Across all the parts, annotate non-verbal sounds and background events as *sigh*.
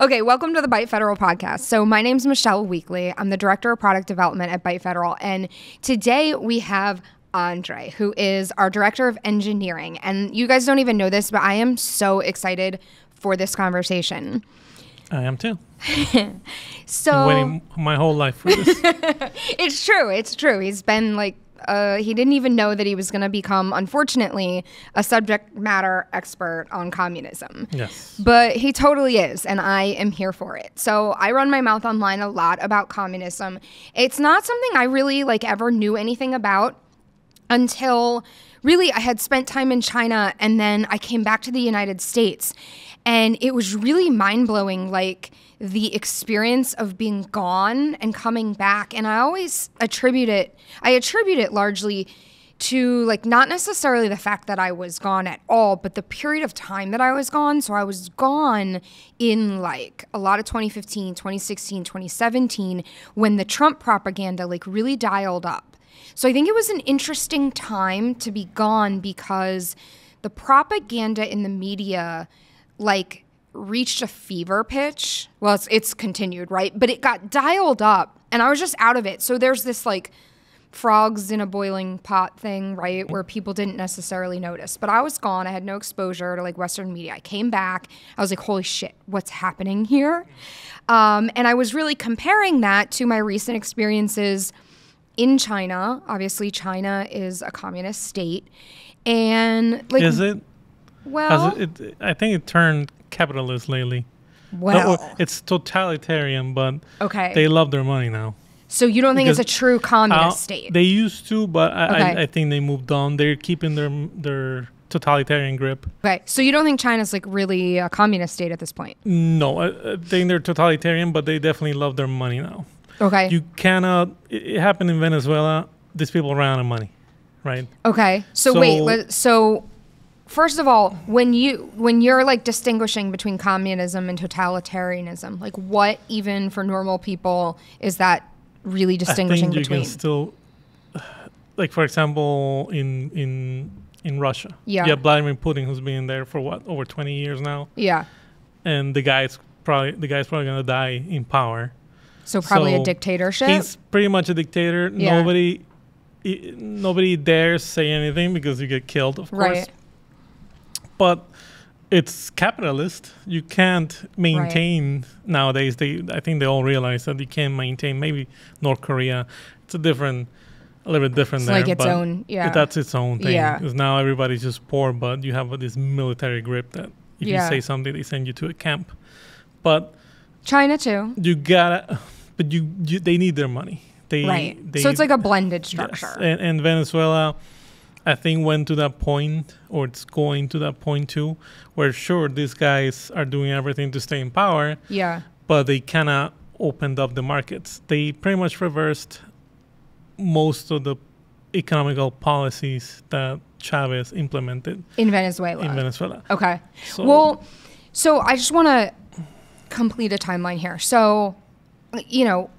Okay, welcome to the Byte Federal podcast. So, my name's Michelle Weekly. I'm the director of product development at Byte Federal. And today we have Andre, who is our director of engineering. And you guys don't even know this, but I am so excited for this conversation. I am too. *laughs* So, I'm waiting my whole life for this. *laughs* it's true. It's true. He's been like, uh, he didn't even know that he was going to become, unfortunately, a subject matter expert on communism. yes. But he totally is, and I am here for it. So I run my mouth online a lot about communism. It's not something I really like ever knew anything about until really I had spent time in China and then I came back to the United States. And it was really mind blowing, like the experience of being gone and coming back. And I always attribute it, I attribute it largely to like not necessarily the fact that I was gone at all, but the period of time that I was gone. So I was gone in like a lot of 2015, 2016, 2017 when the Trump propaganda like really dialed up. So I think it was an interesting time to be gone because the propaganda in the media like reached a fever pitch. Well, it's it's continued, right? But it got dialed up and I was just out of it. So there's this like frogs in a boiling pot thing, right? Where people didn't necessarily notice. But I was gone. I had no exposure to like Western media. I came back. I was like, holy shit, what's happening here? Um, and I was really comparing that to my recent experiences in China. Obviously, China is a communist state. And like, Is it? well, it, it? I think it turned capitalist lately. well, No, it's totalitarian, but okay. they love their money now. so you don't think it's a true communist state? They used to, but I, Okay. I, I think they moved on. They're keeping their their totalitarian grip. okay. So you don't think China's like really a communist state at this point? No, I, I think they're totalitarian, but they definitely love their money now. Okay. You cannot. It, it happened in Venezuela. These people ran out of money, right? Okay. So, wait. So- let- So first of all, when you when you're like distinguishing between communism and totalitarianism, like what even for normal people is that really distinguishing I think you between? can still, like for example, in in in Russia, Yeah. you have Vladimir Putin who's been there for what over twenty years now, yeah. and the guy's probably the guy's probably gonna die in power. So probably a dictatorship. He's pretty much a dictator. Yeah. Nobody, nobody dares say anything because you get killed, of course. Right. But it's capitalist. You can't maintain nowadays. They, I think they all realize that you can't maintain. Maybe North Korea, it's a different, a little bit different It's there. like its but own. Yeah. That's its own thing. Yeah. Because now everybody's just poor, but you have this military grip that if Yeah. you say something, they send you to a camp. But China too. you gotta, but you, you they need their money. They, Right. They, so it's like a blended Yes, structure. And, and Venezuela, I think, went to that point, or it's going to that point too, where sure these guys are doing everything to stay in power, yeah. but they cannot opened up the markets. They pretty much reversed most of the economical policies that Chavez implemented In Venezuela. in Venezuela. Okay. So Well, so I just want to complete a timeline here. So, you know,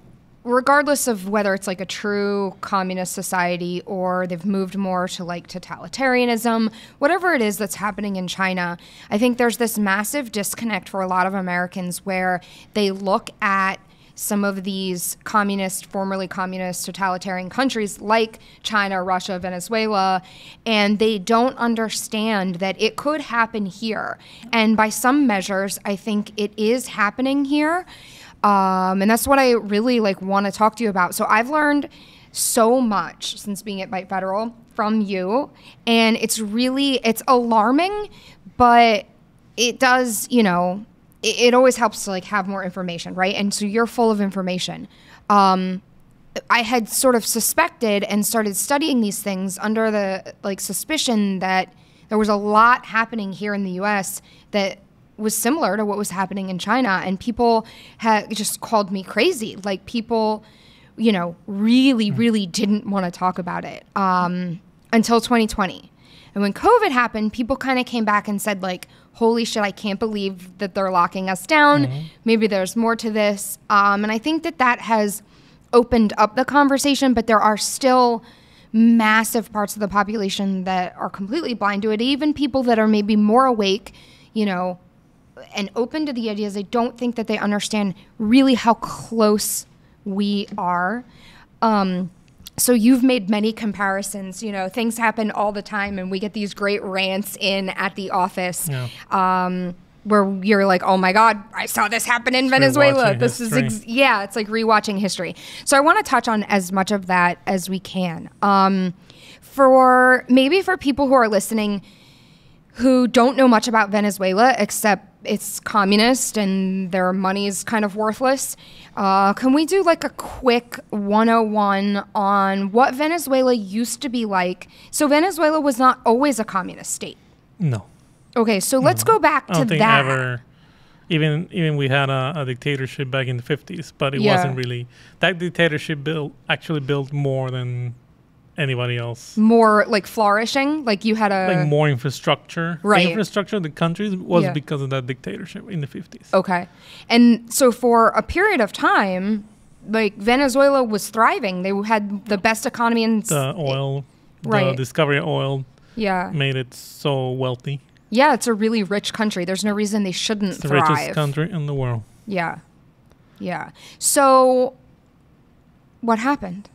regardless of whether it's like a true communist society or they've moved more to like totalitarianism, whatever it is that's happening in China, I think there's this massive disconnect for a lot of Americans where they look at some of these communist, formerly communist, totalitarian countries like China, Russia, Venezuela, and they don't understand that it could happen here. And by some measures, I think it is happening here. Um, and that's what I really like want to talk to you about. So I've learned so much since being at Byte Federal from you, and it's really it's alarming, but it does, you know, it, it always helps to like have more information, right? And so you're full of information. Um, I had sort of suspected and started studying these things under the like suspicion that there was a lot happening here in the U.S. that was similar to what was happening in China, and people had just called me crazy. Like people, you know, really, really didn't want to talk about it um, until 2020. And when COVID happened, people kind of came back and said, like, holy shit, I can't believe that they're locking us down. Maybe there's more to this. Um, and I think that that has opened up the conversation, but there are still massive parts of the population that are completely blind to it. Even people that are maybe more awake, you know, and open to the ideas. I don't think that they understand really how close we are. Um, so you've made many comparisons. You know, things happen all the time, and we get these great rants in at the office. Yeah. Um, where you're like, oh my God, I saw this happen in Venezuela. rewatching This is, history. ex- yeah, it's like rewatching history. So I want to touch on as much of that as we can. Um, for maybe for people who are listening who don't know much about Venezuela except it's communist and their money is kind of worthless. Uh, can we do like a quick 101 on what Venezuela used to be like? So, Venezuela was not always a communist state. No. Okay, so let's go back I to don't think that. ever. Even even we had a, a dictatorship back in the fifties, but it Yeah. wasn't really that dictatorship built actually built more than anybody else. More like flourishing, like you had a. like more infrastructure. Right. The infrastructure of the countries was Yeah. because of that dictatorship in the fifties. Okay. And so for a period of time, like Venezuela was thriving. They had the best economy in. The oil, the Right. discovery of oil Yeah. made it so wealthy. Yeah, it's a really rich country. There's no reason they shouldn't It's the thrive. richest country in the world. Yeah. Yeah. So what happened?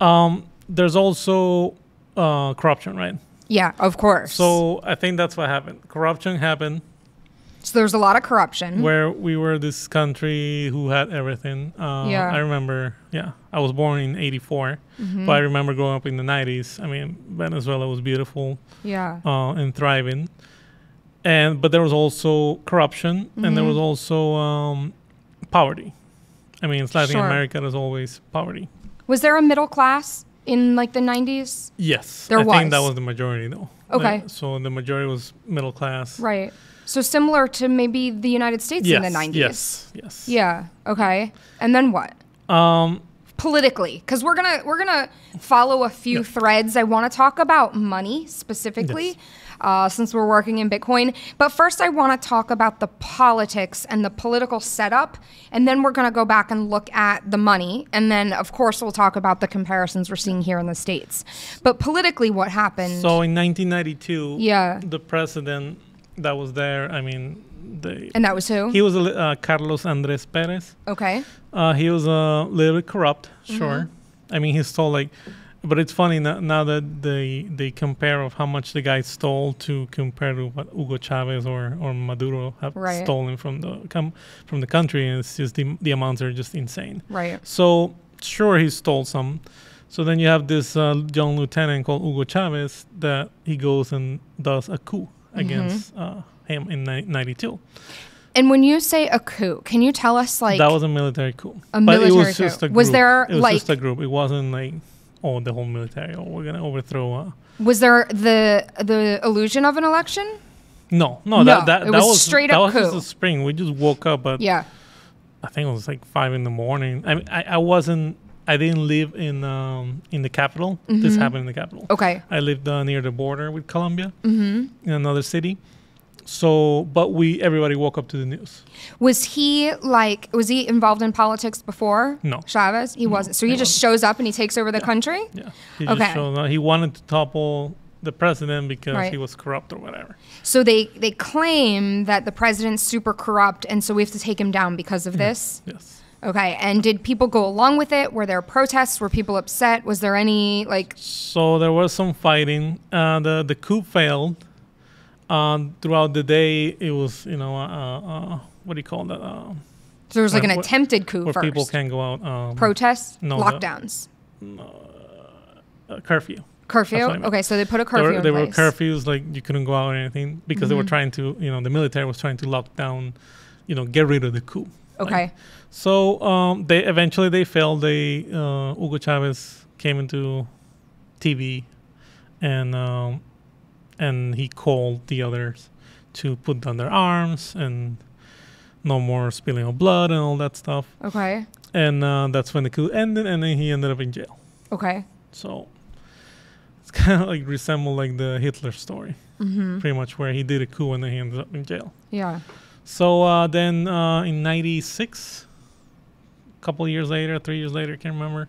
Um, there's also uh, corruption, right? Yeah, of course. So I think that's what happened. Corruption happened So there's a lot of corruption. where we were this country who had everything. Uh, Yeah. I remember, yeah, I was born in 84, Mm-hmm. but I remember growing up in the 90s. I mean, Venezuela was beautiful yeah. uh, and thriving. And but there was also corruption and there Mhm. was also um, poverty. I mean, in Latin Sure. America, there's always poverty. Was there a middle class in like the 90s? Yes, There I think that was. was the majority, though. Okay. The- so the majority was middle class. Right. So similar to maybe the United States Yes. in the 90s. Yes. Yes. Yeah. Okay. And then what? Um. politically because we're gonna we're gonna follow a few Yeah. threads i want to talk about money specifically Yes. Uh, since we're working in bitcoin but first i want to talk about the politics and the political setup and then we're gonna go back and look at the money and then of course we'll talk about the comparisons we're seeing here in the states but politically what happened So in 1992, yeah the president that was there, I mean, the and that was who he was a uh, Carlos Andres Perez. okay Uh, he was a little corrupt, sure. Mm-hmm. I mean, he stole like, but it's funny now, now that they they compare of how much the guy stole to compare to what Hugo Chavez or, or Maduro have Right. stolen from the com- from the country, and it's just the the amounts are just insane. right So sure, he stole some. So then you have this uh, young lieutenant called Hugo Chavez that he goes and does a coup Mm-hmm. against uh, him in ni- '92. and when you say a coup can you tell us like that was a military coup. a but it military was just coup. a group. Was there, It was like- just a group. It wasn't like oh the whole military. Oh, we're gonna overthrow. Uh, was there the the illusion of an election no, no, No, that that, that was was straight that up was just coup. a spring. We just woke up at yeah I think it was like five in the morning. I mean, I, I wasn't. I didn't live in um in the capital. This Mhm. happened in the capital. okay I lived uh, near the border with Colombia hmm in another city. So, but we everybody woke up to the news. Was he like? Was he involved in politics before? No. Chavez. He No, wasn't. So he, he just wasn't. shows up and he takes over the country. Yeah, he Okay. just showed up. He wanted to topple the president because Right. he was corrupt or whatever. So they they claim that the president's super corrupt, and so we have to take him down because of this. Yes. Okay. And did people go along with it? Were there protests? Were people upset? Was there any like? So there was some fighting. Uh, the the coup failed. Um, throughout the day, it was you know uh, uh, what do you call that? Uh, So there was like an attempted coup where first. people can go out. Um, protests, No, the- lockdowns, uh, curfew. curfew. I meant. Okay, so they put a There curfew were, in there were curfews like you couldn't go out or anything because they were Mhm. trying to you know the military was trying to lock down, you know, get rid of the coup. Like, Okay. So um, they eventually they failed. They uh, Hugo Chavez came into TV, and um, and he called the others to put down their arms and no more spilling of blood and all that stuff. Okay. And uh, that's when the coup ended, and then he ended up in jail. Okay. So it's *laughs* kind of like resemble like the Hitler story, Mm-hmm. pretty much where he did a coup and then he ended up in jail. Yeah. So uh, then uh, in '96, a couple years later, three years later, I can't remember,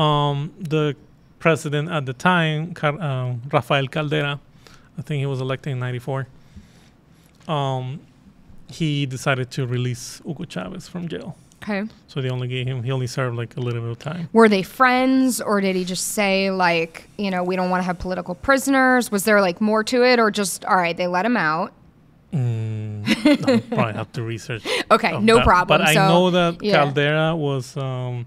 um, the president at the time, Car- um, Rafael Caldera, I think he was elected in '94. um, he decided to release Hugo Chavez from jail. Okay. So they only gave him, he only served like a little bit of time. Were they friends or did he just say, like, you know, we don't want to have political prisoners? Was there like more to it or just, all right, they let him out? Mm, *laughs* I'll probably have to research. Okay, no that. problem. But I So, know that yeah. Caldera was, um,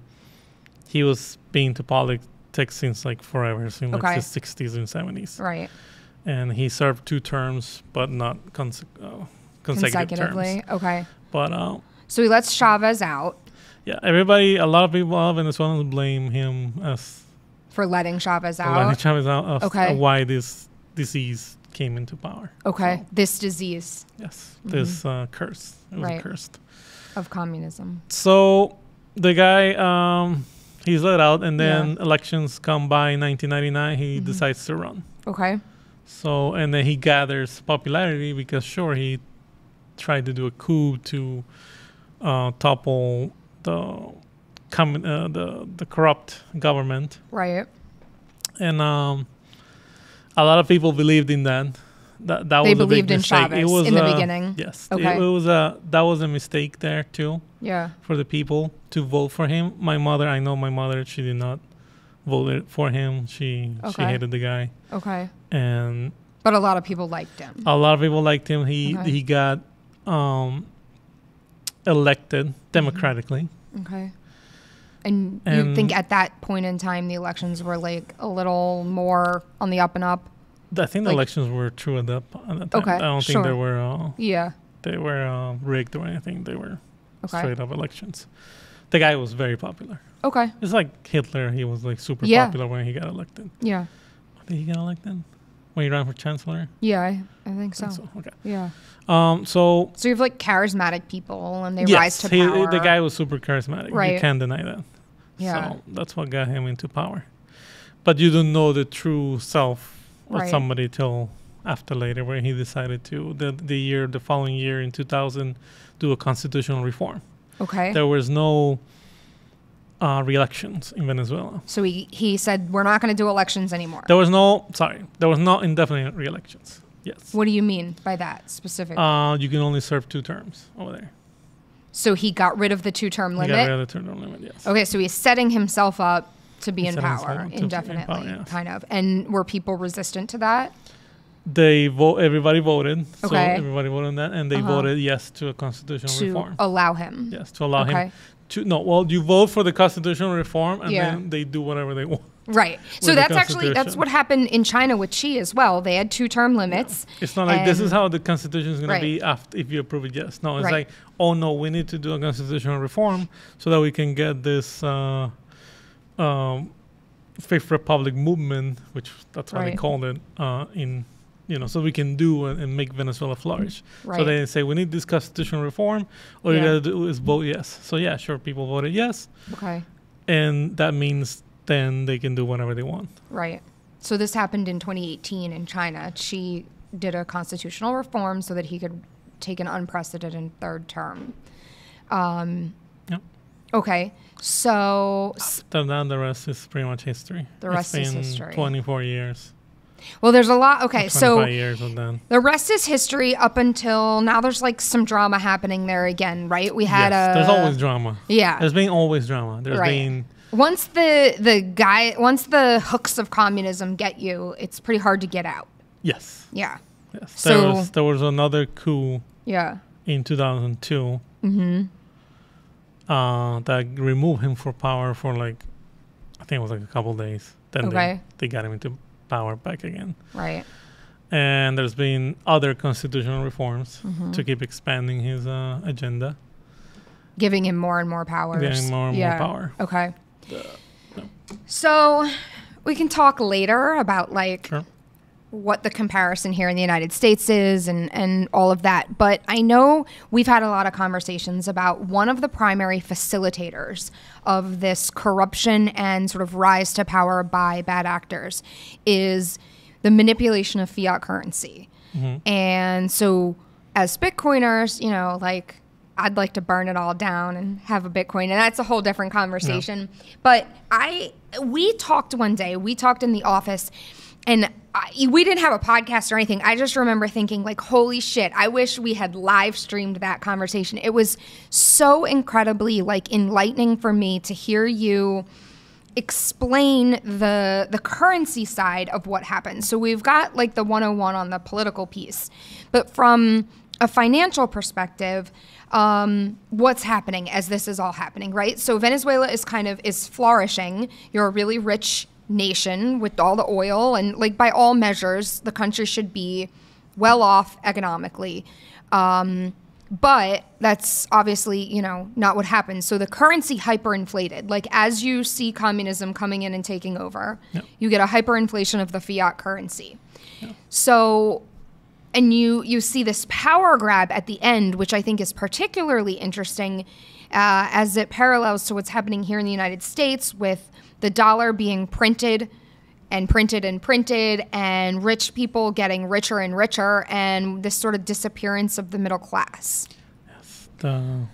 he was being to politics since like forever, since Okay. like the 60s and 70s. Right. And he served two terms, but not conse- uh, consecutive Consecutively. terms. Okay. But uh, So he lets Chavez out yeah, everybody, a lot of people, a lot of Venezuelans blame him as for letting Chavez out. Letting. Chavez out of Okay. why this disease came into power. Okay. So, This disease yes, this uh, curse. It was Right. cursed. of communism. So the guy, um, he's let out, and then Yeah. elections come by in 1999. He Mhm. decides to run. Okay. So and then he gathers popularity because sure he tried to do a coup to uh, topple the com- uh, the the corrupt government, Right. and um, a lot of people believed in that. That that They was a big believed in mistake. Chavez it was in the uh, beginning. Yes, Okay. it, it was a that was a mistake there too Yeah. for the people to vote for him. My mother, I know my mother, she did not vote for him. She she hated the guy, Okay. And But a lot of people liked him. a lot of people liked him. He Okay. he got um, elected democratically. Okay. And, you think at that point in time the elections were like a little more on the up and up? I think the Like- elections were true at that, at that time. Okay, I don't sure. think they were uh, Yeah. they were uh, rigged or anything. They were Okay. straight up elections. The guy was very popular. Okay. It's like Hitler. He was like super Yeah. popular when he got elected. Yeah. Did he get elected? When he ran for chancellor? Yeah, I, I think I so. think so. Okay. Yeah. Um. So So you have like charismatic people and they yes, rise to he- power. the guy was super charismatic. Right. You can't deny that. Yeah. So that's what got him into power. But you don't know the true self of Right. somebody till after later, where he decided to the the year the following year in 2000 do a constitutional reform. Okay. There was no uh, re-elections in Venezuela. so he, he said, we're not going to do elections anymore. There was no sorry, there was no indefinite re-elections. Yes. What do you mean by that specifically? Uh, you can only serve two terms over there. so he got rid of the two term You limit? got rid of the term limit. Yes. Okay, so he's setting himself up to be He's in power to be in power, indefinitely, yes. kind of. And were people resistant to that? They vote. Everybody voted. So Okay. everybody voted on that, and they Uh-huh. voted yes to a constitutional to reform. allow him. Yes, to allow okay. him to no. Well, you vote for the constitutional reform, and Yeah. then they do whatever they want. Right. *laughs* So that's actually that's what happened in China with Xi as well. They had two term limits. It's not like this is how the constitution is going Right. to be after if you approve it. Yes, no. It's Right. like oh no, we need to do a constitutional reform so that we can get this uh, um, Fifth Republic movement, which that's they Right. called it uh, in. You know, so we can do and, and make Venezuela flourish. Right. So they say we need this constitutional reform. All Yeah. you gotta do is vote yes. So yeah, sure, people voted yes, okay. and that means then they can do whatever they want. Right. So this happened in 2018 in China. Xi did a constitutional reform so that he could take an unprecedented third term. Um, Yep. Okay. So, Then the rest is pretty much history. The rest is history. 24 years. Well, there's a lot. Okay. So years the rest is history up until now. There's like some drama happening there again, right? We had yes, a. there's always drama. Yeah. There's been always drama. There's Right. been Once the the guy, once the hooks of communism get you, it's pretty hard to get out. yes, Yeah. yes. So- there was there was another coup Yeah. in 2002 Mm-hmm. uh, that removed him for power for like I think it was like a couple days. Then Okay. they, they got him into power back again. Right. And there's been other constitutional reforms Mm-hmm. to keep expanding his uh, agenda, Giving him more and more powers. getting more and Yeah. more power. Okay. So we can talk later about like Sure. What the comparison here in the United States is and, and all of that. But I know we've had a lot of conversations about one of the primary facilitators of this corruption and sort of rise to power by bad actors is the manipulation of fiat currency. Mm-hmm. And so as Bitcoiners, you know, like I'd like to burn it all down and have a Bitcoin, and that's a whole different conversation. But I, we talked one day. We talked in the office, and I, we didn't have a podcast or anything. I just remember thinking, like, holy shit, I wish we had live streamed that conversation. It was so incredibly like enlightening for me to hear you explain the the currency side of what happened. So we've got like the 101 on the political piece, but from a financial perspective, um, what's happening as this is all happening, right? So Venezuela is kind of is flourishing. You're a really rich nation with all the oil, and like by all measures, the country should be well off economically. Um, but that's obviously, you know, not what happens. So the currency hyperinflated. Like as you see communism coming in and taking over, you get a hyperinflation of the fiat currency. So and you you see this power grab at the end, which I think is particularly interesting uh, as it parallels to what's happening here in the United States with the dollar being printed and printed and printed, and rich people getting richer and richer, and this sort of disappearance of the middle class. Yes, the,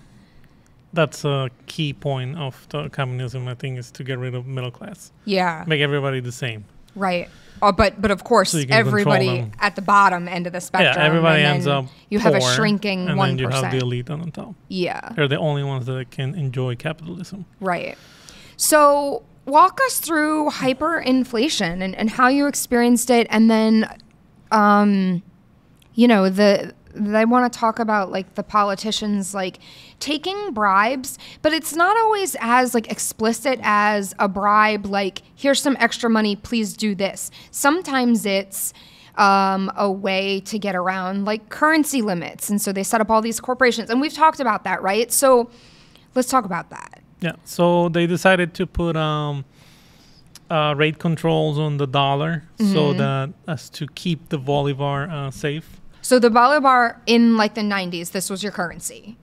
that's a key point of the communism. I think is to get rid of middle class. Yeah, make everybody the same. Right. Oh, but but of course, so everybody at the bottom end of the spectrum. Yeah, everybody ends up. You have a shrinking and one then you have the elite on the top. Yeah, they're the only ones that can enjoy capitalism. Right. So walk us through hyperinflation and, and how you experienced it, and then, um, you know, the they want to talk about like the politicians like taking bribes but it's not always as like explicit as a bribe like here's some extra money please do this. Sometimes it's um, a way to get around like currency limits and so they set up all these corporations and we've talked about that right? So let's talk about that yeah. So they decided to put um, uh, rate controls on the dollar mm-hmm. so that as to keep the bolivar uh, safe. So the bolivar in like the 90s, this was your currency.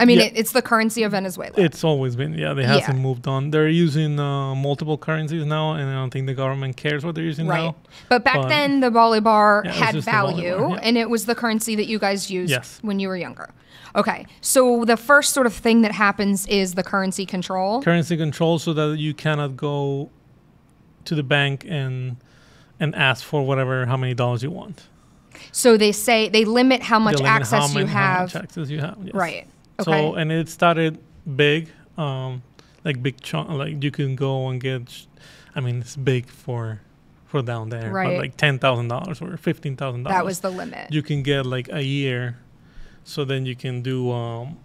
I mean, yeah. it, it's the currency of Venezuela. It's always been, yeah. They haven't yeah. moved on. They're using uh, multiple currencies now, and I don't think the government cares what they're using right. now. But back but then, the bolivar yeah, had value, bolivar, and it was the currency that you guys used yes. when you were younger. Okay, so the first sort of thing that happens is the currency control. Currency control, so that you cannot go to the bank and and ask for whatever how many dollars you want. So they say they limit how much limit access how many, you have. How much access you have. Yes. Right. Okay. So and it started big, um, like big chunk. Like you can go and get. I mean, it's big for for down there, right. but like ten thousand dollars or fifteen thousand dollars. That was the limit. You can get like a year so then you can do um,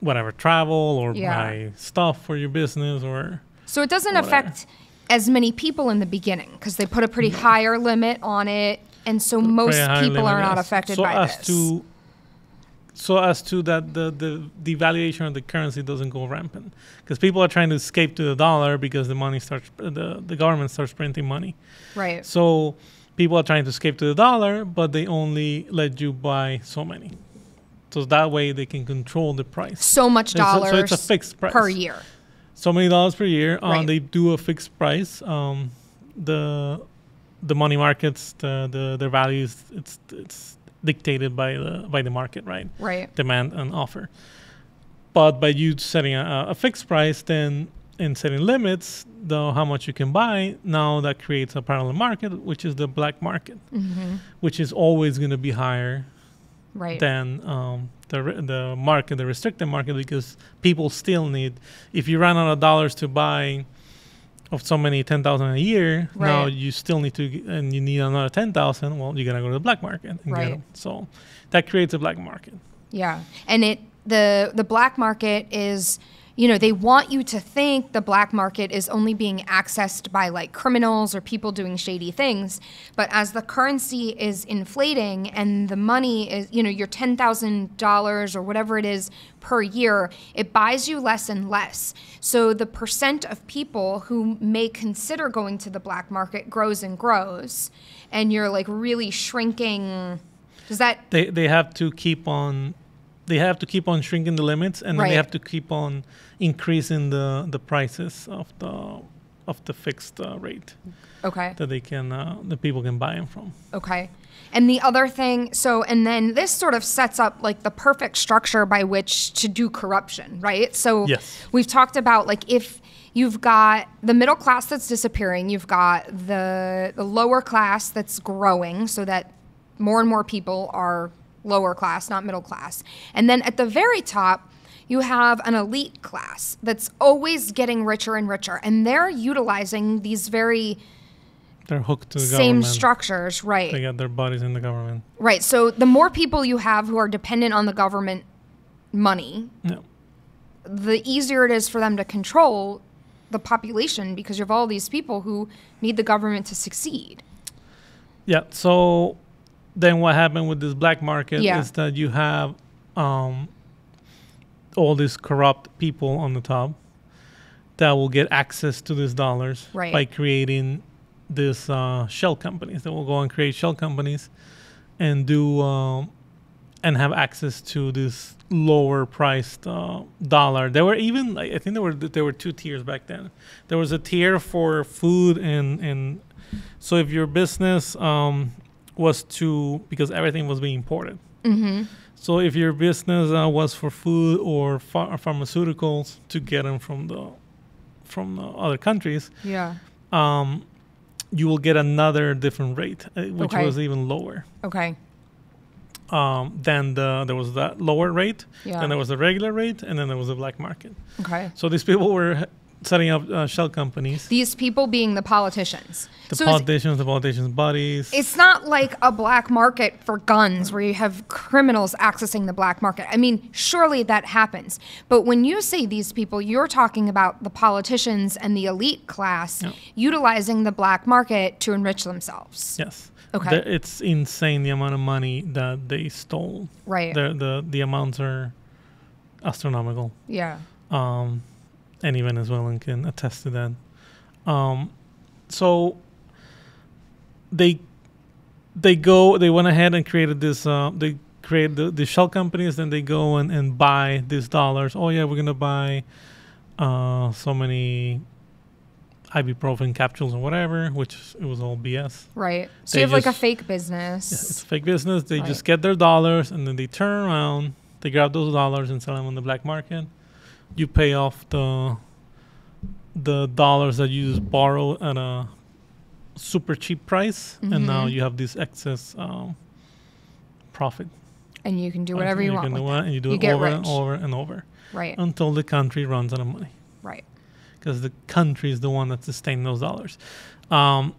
whatever travel or yeah. buy stuff for your business or. So it doesn't whatever. affect as many people in the beginning because they put a pretty higher limit on it, and so most people limit, are not yes. affected so by as this. To, so as to that the, the devaluation of the currency doesn't go rampant because people are trying to escape to the dollar because the money starts the, the government starts printing money right so people are trying to escape to the dollar but they only let you buy so many so that way they can control the price. So much dollars. So, so it's a fixed price per year. So many dollars per year. Um, right. They do a fixed price. Um, the the money markets, the, the their values, it's it's dictated by the by the market, right? Right. Demand and offer. But by you setting a, a fixed price, then in setting limits, though how much you can buy, now that creates a parallel market, which is the black market, mm-hmm. which is always going to be higher right. than um, the the market, the restricted market, because people still need. If you run out of dollars to buy of so many ten thousand a year, right. now you still need to, and you need another ten thousand. Well, you're going to go to the black market and right. get them. So that creates a black market. Yeah, and it the the black market is you know, they want you to think the black market is only being accessed by like criminals or people doing shady things. But as the currency is inflating and the money is, you know, your $10,000 or whatever it is per year, it buys you less and less. So the percent of people who may consider going to the black market grows and grows. And you're like really shrinking. Does that. They, they have to keep on they have to keep on shrinking the limits and right. then they have to keep on increasing the the prices of the of the fixed uh, rate okay that they can uh, the people can buy them from okay And the other thing, so, and then this sort of sets up like the perfect structure by which to do corruption, right? So Yes. we've talked about like if you've got the middle class that's disappearing, you've got the the lower class that's growing so that more and more people are lower class, not middle class. And then at the very top, you have an elite class that's always getting richer and richer and they're utilizing these very They're hooked to the same government. structures, right? They got their bodies in the government. Right. So the more people you have who are dependent on the government money, Yeah. the easier it is for them to control the population because you have all these people who need the government to succeed. Yeah. So then what happened with this black market Yeah. is that you have um, all these corrupt people on the top that will get access to these dollars Right. by creating these uh, shell companies that will go and create shell companies and do um, and have access to this lower priced uh, dollar. There were even I think there were there were two tiers back then. There was a tier for food and and so if your business um, was to because everything was being imported. Mm-hmm. So if your business uh, was for food or ph- pharmaceuticals to get them from the from the other countries, Yeah. um, you will get another different rate, uh, which Okay. was even lower. Okay. Um, then the, there was that lower rate, Yeah. then there was the regular rate, and then there was the black market. Okay. So these people were setting up uh, shell companies. These people being the politicians. The so politicians, the politicians' bodies. it's not like a black market for guns where you have criminals accessing the black market. I mean, surely that happens. But when you say these people, you're talking about the politicians and the elite class Yeah. utilizing the black market to enrich themselves. yes. Okay. The- it's insane the amount of money that they stole. Right. The the the amounts are astronomical. yeah. um, any Venezuelan can attest to that. Um, so they they go they went ahead and created this. Uh, they create the, the shell companies, then they go and, and buy these dollars. Oh yeah, we're gonna buy uh, so many ibuprofen capsules or whatever, which it was all BS. Right. So They you have like a fake business. Yeah, it's fake business. They Right. just get their dollars and then they turn around, they grab those dollars and sell them on the black market. You pay off the the dollars that you just borrow at a super cheap price, and now you have this excess um, profit. and you can do whatever you, want can do it. and you do You it over and over and over Right. until the country runs out of money Right. because the country is the one that sustained those dollars. Um,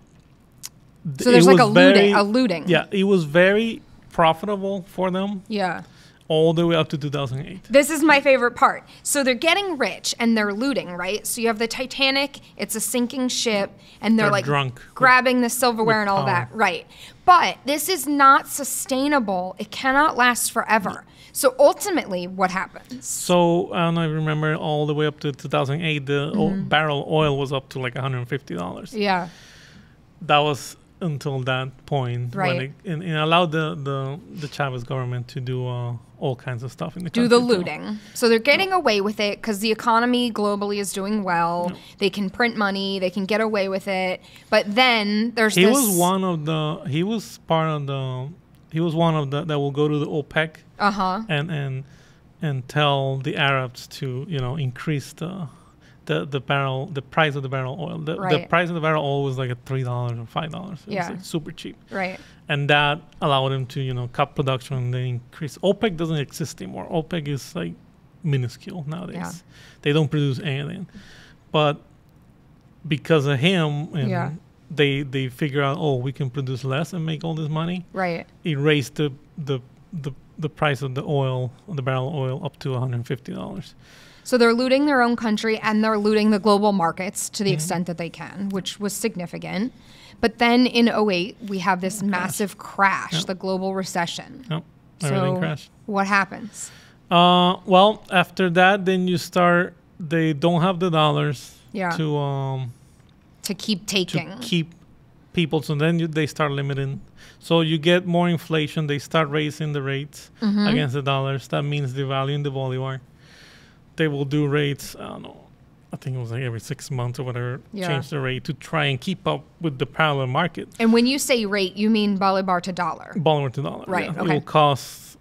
So there's like a very- looting. A looting. Yeah, it was very profitable for them Yeah. All the way up to 2008. This is my favorite part. So they're getting rich and they're looting, right? So you have the Titanic, it's a sinking ship, and they're, They're like drunk with- grabbing the silverware and all that, right? But this is not sustainable. It cannot last forever. So ultimately, what happens? So I don't know if remember all the way up to 2008, the o- Mm-hmm. barrel oil was up to like 150 dollars. Yeah. That was until that point when Right. it, and, and allowed the, the the Chavez government to do uh, all kinds of stuff in the Do the too. looting. So they're getting away with it because the economy globally is doing well. They can print money. They can get away with it. But then there's He was one of the. He was part of the. He was one of the that will go to the OPEC Uh huh. and and and tell the Arabs to you know increase the the, the barrel the price of the barrel oil. The, the price of the barrel oil was like at three dollars or five dollars. Yeah. like super cheap, Right. And that allowed them to you know cut production. and They increase. OPEC doesn't exist anymore. OPEC is like minuscule nowadays. Yeah. They don't produce anything, but because of him and Yeah. they they figure out oh we can produce less and make all this money Right. it raised the the the, the price of the oil, the barrel of oil, up to one hundred fifty dollars. So they're looting their own country and they're looting the global markets to the Mm-hmm. extent that they can, which was significant. But then in 08, we have this massive crash, Yep. the global recession. Yep, everything so crashed. what happens? Uh, well, after that, then you start. They don't have the dollars Yeah. To, to um keep to taking. keep people. So then you, they start limiting. So you get more inflation. They start raising the rates Mm-hmm. against the dollars. That means devaluing the bolivar. They will do rates. I don't know. I think it was like every six months or whatever, Yeah. change the rate to try and keep up with the parallel market. And when you say rate, you mean bolivar to dollar. Bolivar to dollar. Right, yeah. It will cost.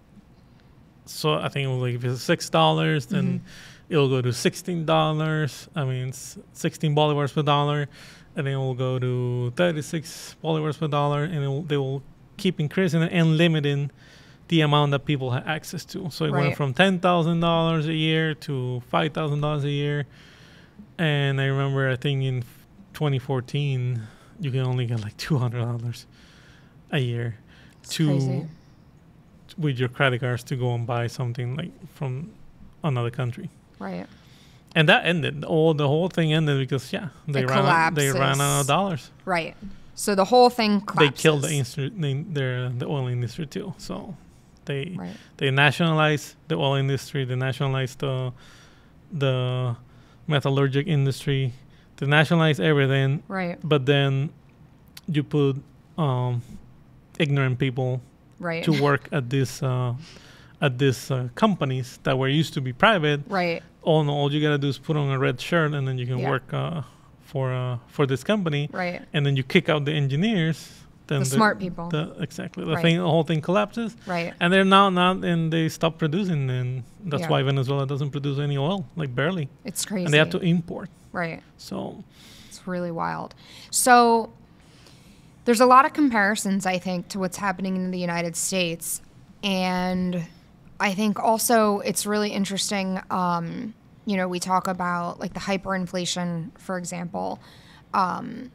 So I think it was like if it's six dollars, then Mm-hmm. it'll go to sixteen dollars. I mean, s- sixteen bolivars per dollar, and then it will go to thirty-six bolivars per dollar, and it will, they will keep increasing and limiting the amount that people have access to. So it Right. went from ten thousand dollars a year to five thousand dollars a year, and I remember I think in 2014 you can only get like two hundred dollars a year to crazy. with your credit cards to go and buy something like from another country. Right. And that ended. All the whole thing ended because yeah, they It ran out, they ran out of dollars. Right. So the whole thing collapses. They killed the industry, the, their, the oil industry too. So they Right. they nationalized the oil industry. They nationalized the the metallurgic industry. They nationalized everything. Right. But then you put um, ignorant people Right. to *laughs* work at this uh, at these uh, companies that were used to be private. right. All all you gotta do is put on a red shirt, and then you can Yeah. work uh, for uh, for this company. Right. And then you kick out the engineers. Then The smart people. The, exactly. The Right. thing, the whole thing collapses, Right. and they're now not, and they stop producing, and that's Yeah. why Venezuela doesn't produce any oil, like barely, It's crazy. and they have to import. Right. So It's really wild. So there's a lot of comparisons, I think, to what's happening in the United States. And I think also it's really interesting. Um, you know, we talk about like the hyperinflation, for example. Um,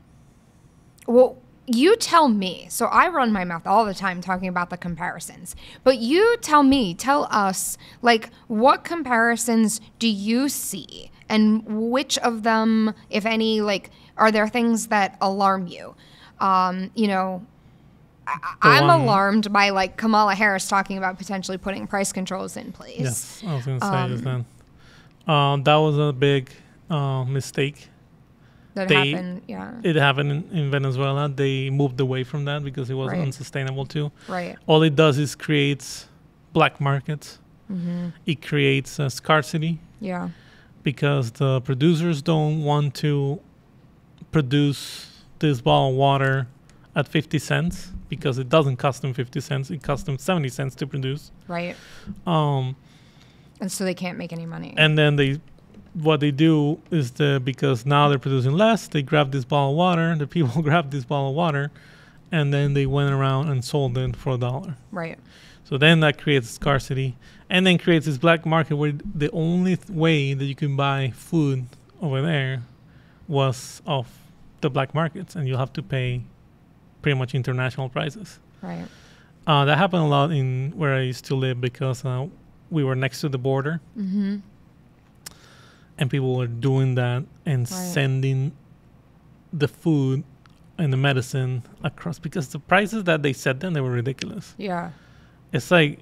well, you tell me. So I run my mouth all the time talking about the comparisons. But you tell me, tell us, like, what comparisons do you see? And which of them, if any, like, are there things that alarm you? Um, you know, I, I'm alarmed by like Kamala Harris talking about potentially putting price controls in place. yes, I was gonna say Um, just then. Um, that was a big uh, mistake. That They- happened. Yeah. It happened in, in Venezuela. They moved away from that because it was Right. unsustainable too. right. All it does is creates black markets. hmm It creates a scarcity Yeah. because the producers don't want to produce this bottle of water at 50 cents because it doesn't cost them 50 cents. It costs them 70 cents to produce. Right. Um, And so they can't make any money. and then they what they do is the because now they're producing less they grab this bottle of water the people *laughs* grab this bottle of water and then they went around and sold it for a dollar right. so then that creates scarcity and then creates this black market where the only th- way that you can buy food over there was off the black markets and you'll have to pay pretty much international prices Right. uh, that happened a lot in where i used to live because uh, we were next to the border Mm-hmm. And people were doing that and Right. sending the food and the medicine across because the prices that they set then they were ridiculous. Yeah. It's like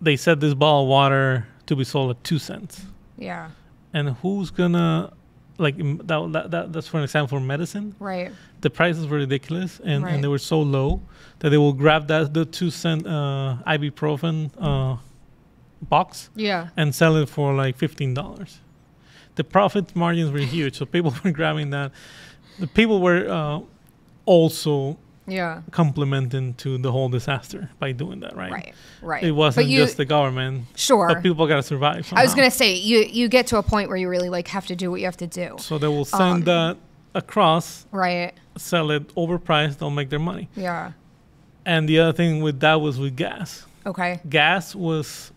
they said this bottle of water to be sold at two cents, Yeah. and who's gonna like that, that, that that's for an example for medicine. Right. The prices were ridiculous and, Right. and they were so low that they will grab that the two cent uh, ibuprofen uh, box Yeah. and sell it for like fifteen dollars. The profit margins were huge, so people *laughs* were grabbing that. The people were uh, also Yeah. complementing to the whole disaster by doing that, right? Right. Right. It wasn't you, just the government, sure. but people got to survive. I was gonna say you you get to a point where you really like have to do what you have to do. So they will send Um, that across, Right. sell it overpriced, they'll make their money. Yeah. And the other thing with that was with gas. Okay. gas was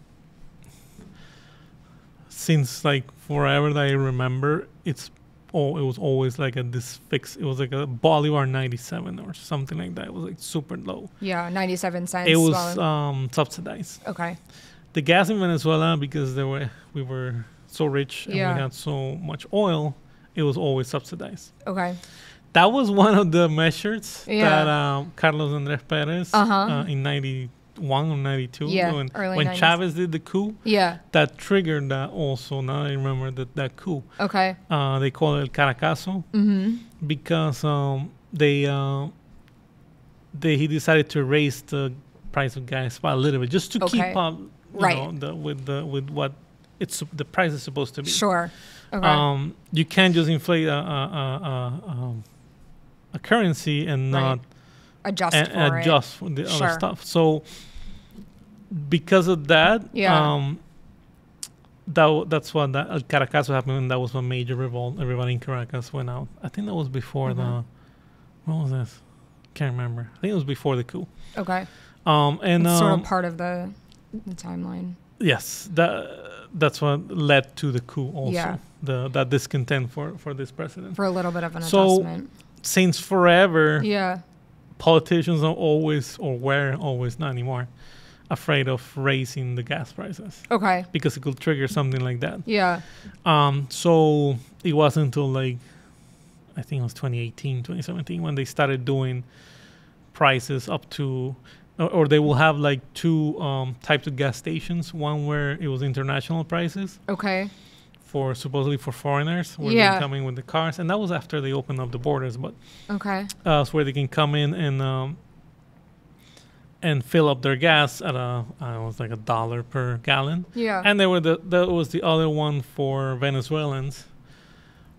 since like forever that I remember it's oh it was always like a this fix it was like a Bolivar 97 or something like that it was like super low Yeah. Ninety-seven cents. it was well, um subsidized okay. the gas in Venezuela because there were we were so rich and Yeah. we had so much oil it was always subsidized Okay. that was one of the measures Yeah. that um, Carlos Andres Perez Uh-huh. uh, in 91 or 92 Yeah, when, early when 90s. Chavez did the coup Yeah. that triggered that also. Now I remember that that coup. Okay. Uh, they call it Caracazo Mm-hmm. because um, they uh, they he decided to raise the price of gas by a little bit just to Okay. keep up, you Right. know, the, with the with what it's the price is supposed to be. Sure. Okay. Um, you can't just inflate a, a, a, a, um, a currency and Right. Adjust and for adjust for the Sure. other stuff. So because of that, Yeah. um, that w- that's what that uh, Caracazo happened. And that was a major revolt. Everybody in Caracas went out. I think that was before Mhm. the what was this? Can't remember. I think it was before the coup. Okay. Um, and it's sort um, of part of the, the timeline. yes, that that's what led to the coup. Also, Yeah. the that discontent for for this president. For a little bit of an So- adjustment. Since forever, Yeah. Politicians are always or were always not anymore afraid of raising the gas prices Okay. because it could trigger something like that. Yeah. Um, so it wasn't until like I think it was 2018, 2017 when they started doing prices up to or, or they will have like two um, types of gas stations. One where it was international prices Okay. For supposedly for foreigners where Yeah. they come in with the cars, and that was after they opened up the borders. But Okay. uh, where they can come in and um, and fill up their gas at a I it's like a dollar per gallon. Yeah. And there were the there was the other one for Venezuelans,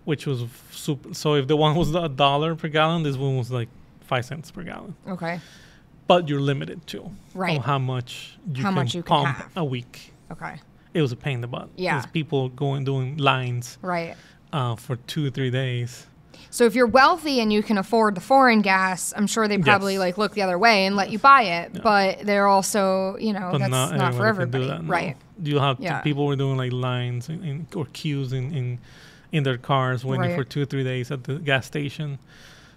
which was super. So if the one was a dollar per gallon, this one was like five cents per gallon. okay. But you're limited to Right. how much you How can much you can pump have. a week. Okay. It was a pain in the butt. Yeah. people going doing lines Right. uh, for two or three days. So if you're wealthy and you can afford the foreign gas, I'm sure they probably Yes. like look the other way and let you buy it. Yeah. But they're also, you know, but that's not, not, for everybody that, no. Right. You have Yeah. people were doing like lines in, in, or queues in, in in their cars waiting Right. for two or three days at the gas station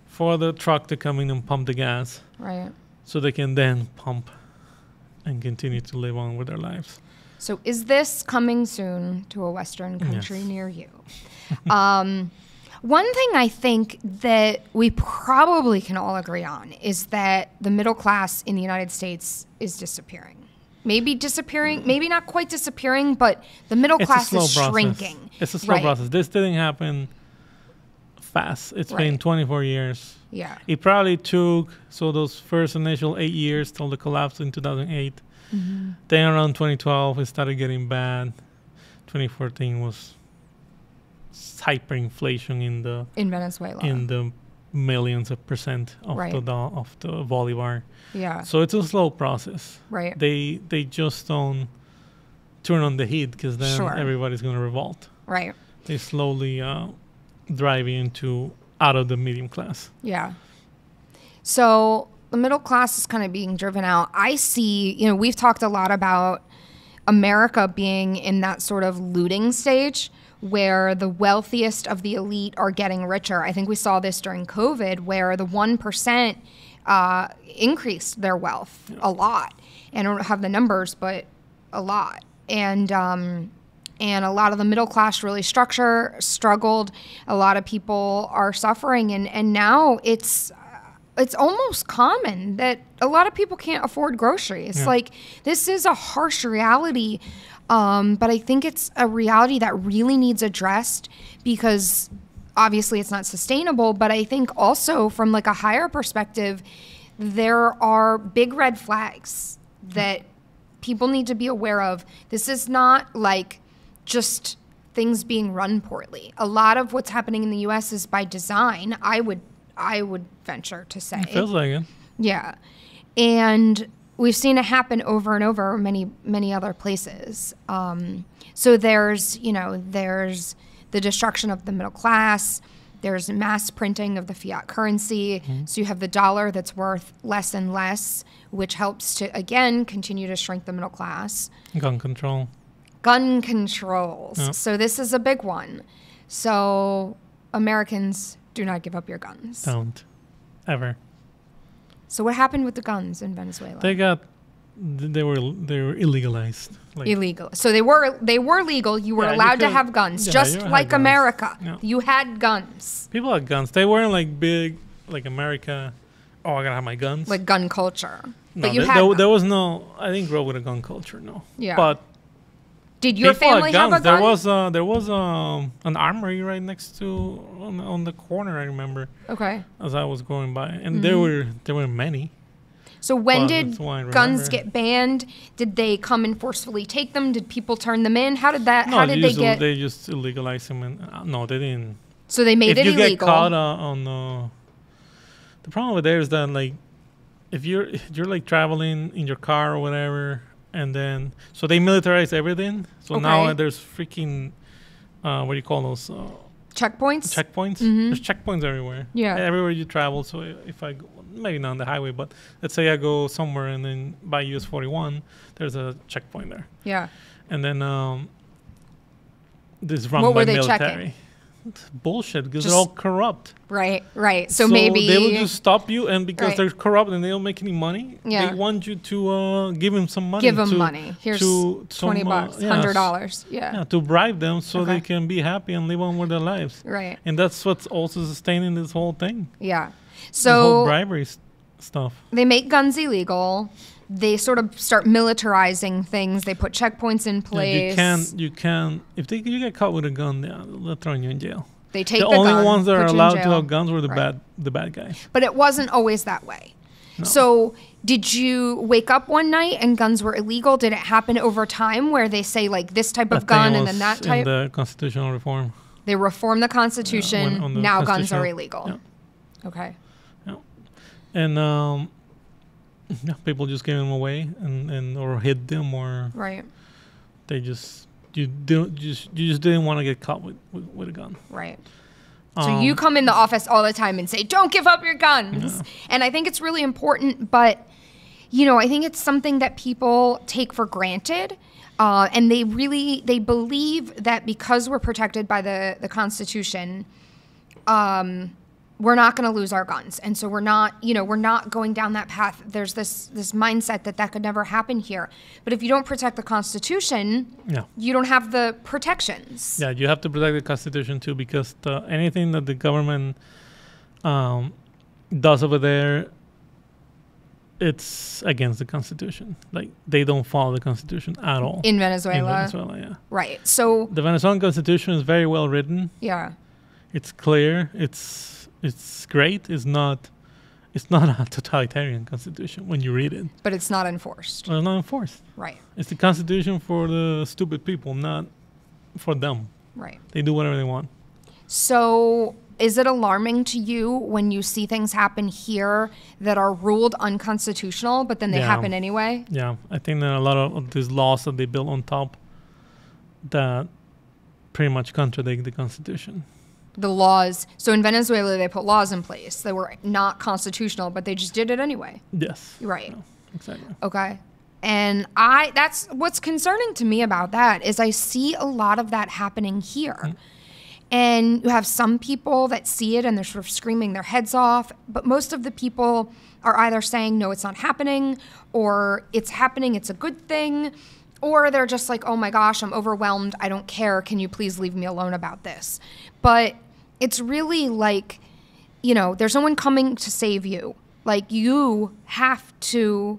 for the truck to come in and pump the gas Right. so they can then pump and continue to live on with their lives. So is this coming soon to a Western country Yes. near you? *laughs* um, one thing I think that we probably can all agree on is that the middle class in the United States is disappearing. Maybe disappearing, maybe not quite disappearing, but the middle It's class is process. shrinking. It's a slow Right. process. This didn't happen fast. It's been 24 years. Yeah. It probably took so those first initial eight years till the collapse in 2008. Mm-hmm. Then around 2012, it started getting bad. 2014 was hyperinflation in the In Venezuela. in the millions of percent of the Right. do- of the bolivar. yeah. So it's a slow process. Right. They they just don't turn on the heat because then Sure. everybody's gonna revolt. Right. They slowly uh, drive you into out of the medium class. Yeah. So the middle class is kind of being driven out. I see, you know, we've talked a lot about America being in that sort of looting stage where the wealthiest of the elite are getting richer. I think we saw this during COVID where the 1% uh, increased their wealth a lot. And I don't have the numbers, but a lot. And, um, and a lot of the middle class really structure struggled. A lot of people are suffering, and, and now it's it's almost common that a lot of people can't afford groceries. Yeah. Like this is a harsh reality, um, but I think it's a reality that really needs addressed because obviously it's not sustainable. But I think also from like a higher perspective, there are big red flags that people need to be aware of. This is not like just things being run poorly. A lot of what's happening in the US is by design. I would I would venture to say. It feels like it. Yeah. And we've seen it happen over and over many, many other places. Um, so there's, you know, there's the destruction of the middle class, there's mass printing of the fiat currency. So you have the dollar that's worth less and less, which helps to, again, continue to shrink the middle class Gun control. gun controls. So this is a big one. So Americans do not give up your guns. Don't ever. So what happened with the guns in Venezuela? They got they were they were illegalized. Like illegal. So they were they were legal. You were Yeah, you allowed to have guns, yeah, just like guns. America. Yeah. You had guns, people had guns. They weren't like big like America. Oh, I gotta have my guns. like gun culture. no, but you there, had. there, there was no. I didn't grow up with a gun culture. No. Yeah. But Did your people family have guns. a gun? There was uh, there was um, an armory right next to on, the- on the corner. I remember okay. as I was going by, and there were there were many. So when Well, did that's why I guns get banned? Did they come and forcefully take them? Did people turn them in? How did that? No, how did they just, get? They just legalized them, and uh, no, they didn't. so they made if it you illegal. get caught uh, on uh, the problem with there is that like if you're if you're like traveling in your car or whatever and then so they militarize everything so now Okay. uh, there's freaking uh, what do you call those uh, checkpoints. checkpoints Mhm. there's checkpoints everywhere Yeah. everywhere you travel so if i go maybe not on the highway but let's say i go somewhere and then by us 41 there's a checkpoint there yeah. and then um this run What by military checking? Bullshit because Just- they're all corrupt Right. Right. So, maybe they will just stop you, and because Right. they're corrupt and they don't make any money, Yeah. they want you to uh, give them some money. give them to, money. Here's to twenty some, uh, bucks, yeah, hundred dollars. Yeah. Yeah, to bribe them so Okay. they can be happy and live on with their lives. Right. And that's what's also sustaining this whole thing. Yeah. So bribery s- stuff. they make guns illegal. They sort of start militarizing things. They put checkpoints in Yeah, place. you can, you can. If they, you get caught with a gun, yeah, they'll throw you in jail. They take the the, only gun, ones that are allowed to have guns were the Right. bad, the bad guys. But it wasn't always that way. No. So, did you wake up one night and guns were illegal? Did it happen over time where they say like this type of think gun and then that in type? the constitutional reform. they reform the Constitution. when- the now guns are illegal. yeah. Okay. and um, yeah, people just gave them away and, and or hid them or Right. they just you don't just you just didn't want to get caught with, with, with a gun. Right. So Um, you come in the office all the time and say, "Don't give up your guns," and I think it's really important. But you know, I think it's something that people take for granted, uh, and they really they believe that because we're protected by the the Constitution, um, we're not going to lose our guns, and so we're not you know we're not going down that path. There's this this mindset that that could never happen here. But if you don't protect the Constitution, yeah. you don't have the protections. Yeah, you have to protect the Constitution too, because the, anything that the government um, does over there, it's against the Constitution. Like they don't follow the Constitution at all In Venezuela. in Venezuela. Yeah, Right. So, the Venezuelan Constitution is very well written. yeah. It's clear. It's it's great. It's not. It's not a *laughs* totalitarian constitution when you read it. But it's not enforced. Well, it's not enforced. Right. It's the constitution for the stupid people, not for them. Right. They do whatever they want. So, is it alarming to you when you see things happen here that are ruled unconstitutional, but then they Yeah. happen anyway? Yeah, I think that a lot of, of these laws that they build on top that pretty much contradict the constitution. The laws. So, in Venezuela, they put laws in place that were not constitutional, but they just did it anyway. Yes. Right. Exactly. Okay. And I that's what's concerning to me about that is I see a lot of that happening here. Mm-hmm. And you have some people that see it and they're sort of screaming their heads off, but most of the people are either saying no it's not happening or it's happening, it's a good thing, or they're just like, "Oh my gosh, I'm overwhelmed. I don't care. Can you please leave me alone about this?" But it's really like you know, there's no one coming to save you. Like you have to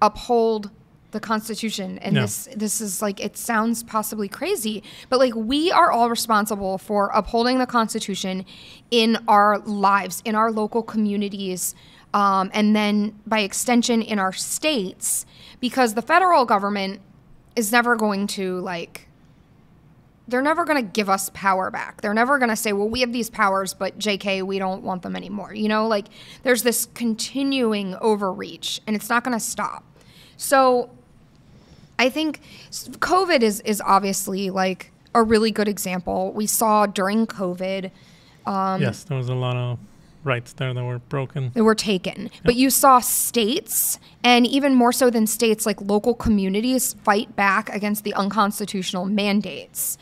uphold the Constitution, and Yeah. this this is like it sounds possibly crazy, but like we are all responsible for upholding the Constitution in our lives, in our local communities, um, and then by extension in our states, because the federal government is never going to like they're never going to give us power back. They're never going to say, well, we have these powers, but JK, we don't want them anymore. You know, like there's this continuing overreach and it's not going to stop. So I think COVID is, is obviously like a really good example. We saw during COVID, Um, yes, there was a lot of rights there that were broken. that were taken. But you saw states, and even more so than states, like local communities fight back against the unconstitutional mandates.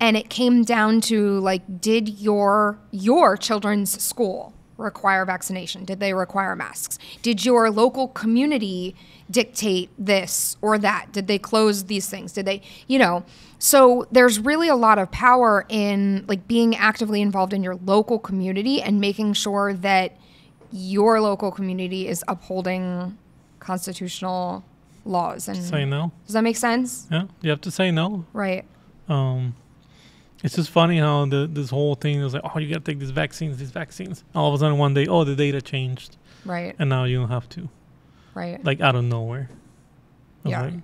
And it came down to like, did your your children's school require vaccination? Did they require masks? Did your local community dictate this or that? Did they close these things? Did they, you know? So there's really a lot of power in like being actively involved in your local community and making sure that your local community is upholding constitutional laws. And Say no. does that make sense? Yeah, you have to say no. Right. Um, it's just funny how the, this whole thing is like, oh, you got to take these vaccines, these vaccines. All of a sudden, one day, oh, the data changed, Right. and now you don't have to. Right. like out of nowhere. Yeah. like,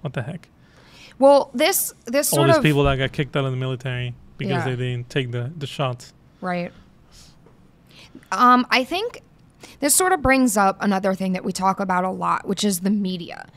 what the heck? Well, this this All these people that got kicked out of the military because Yeah. they didn't take the, the shots. Right. Um, I think this sort of brings up another thing that we talk about a lot, which is the media.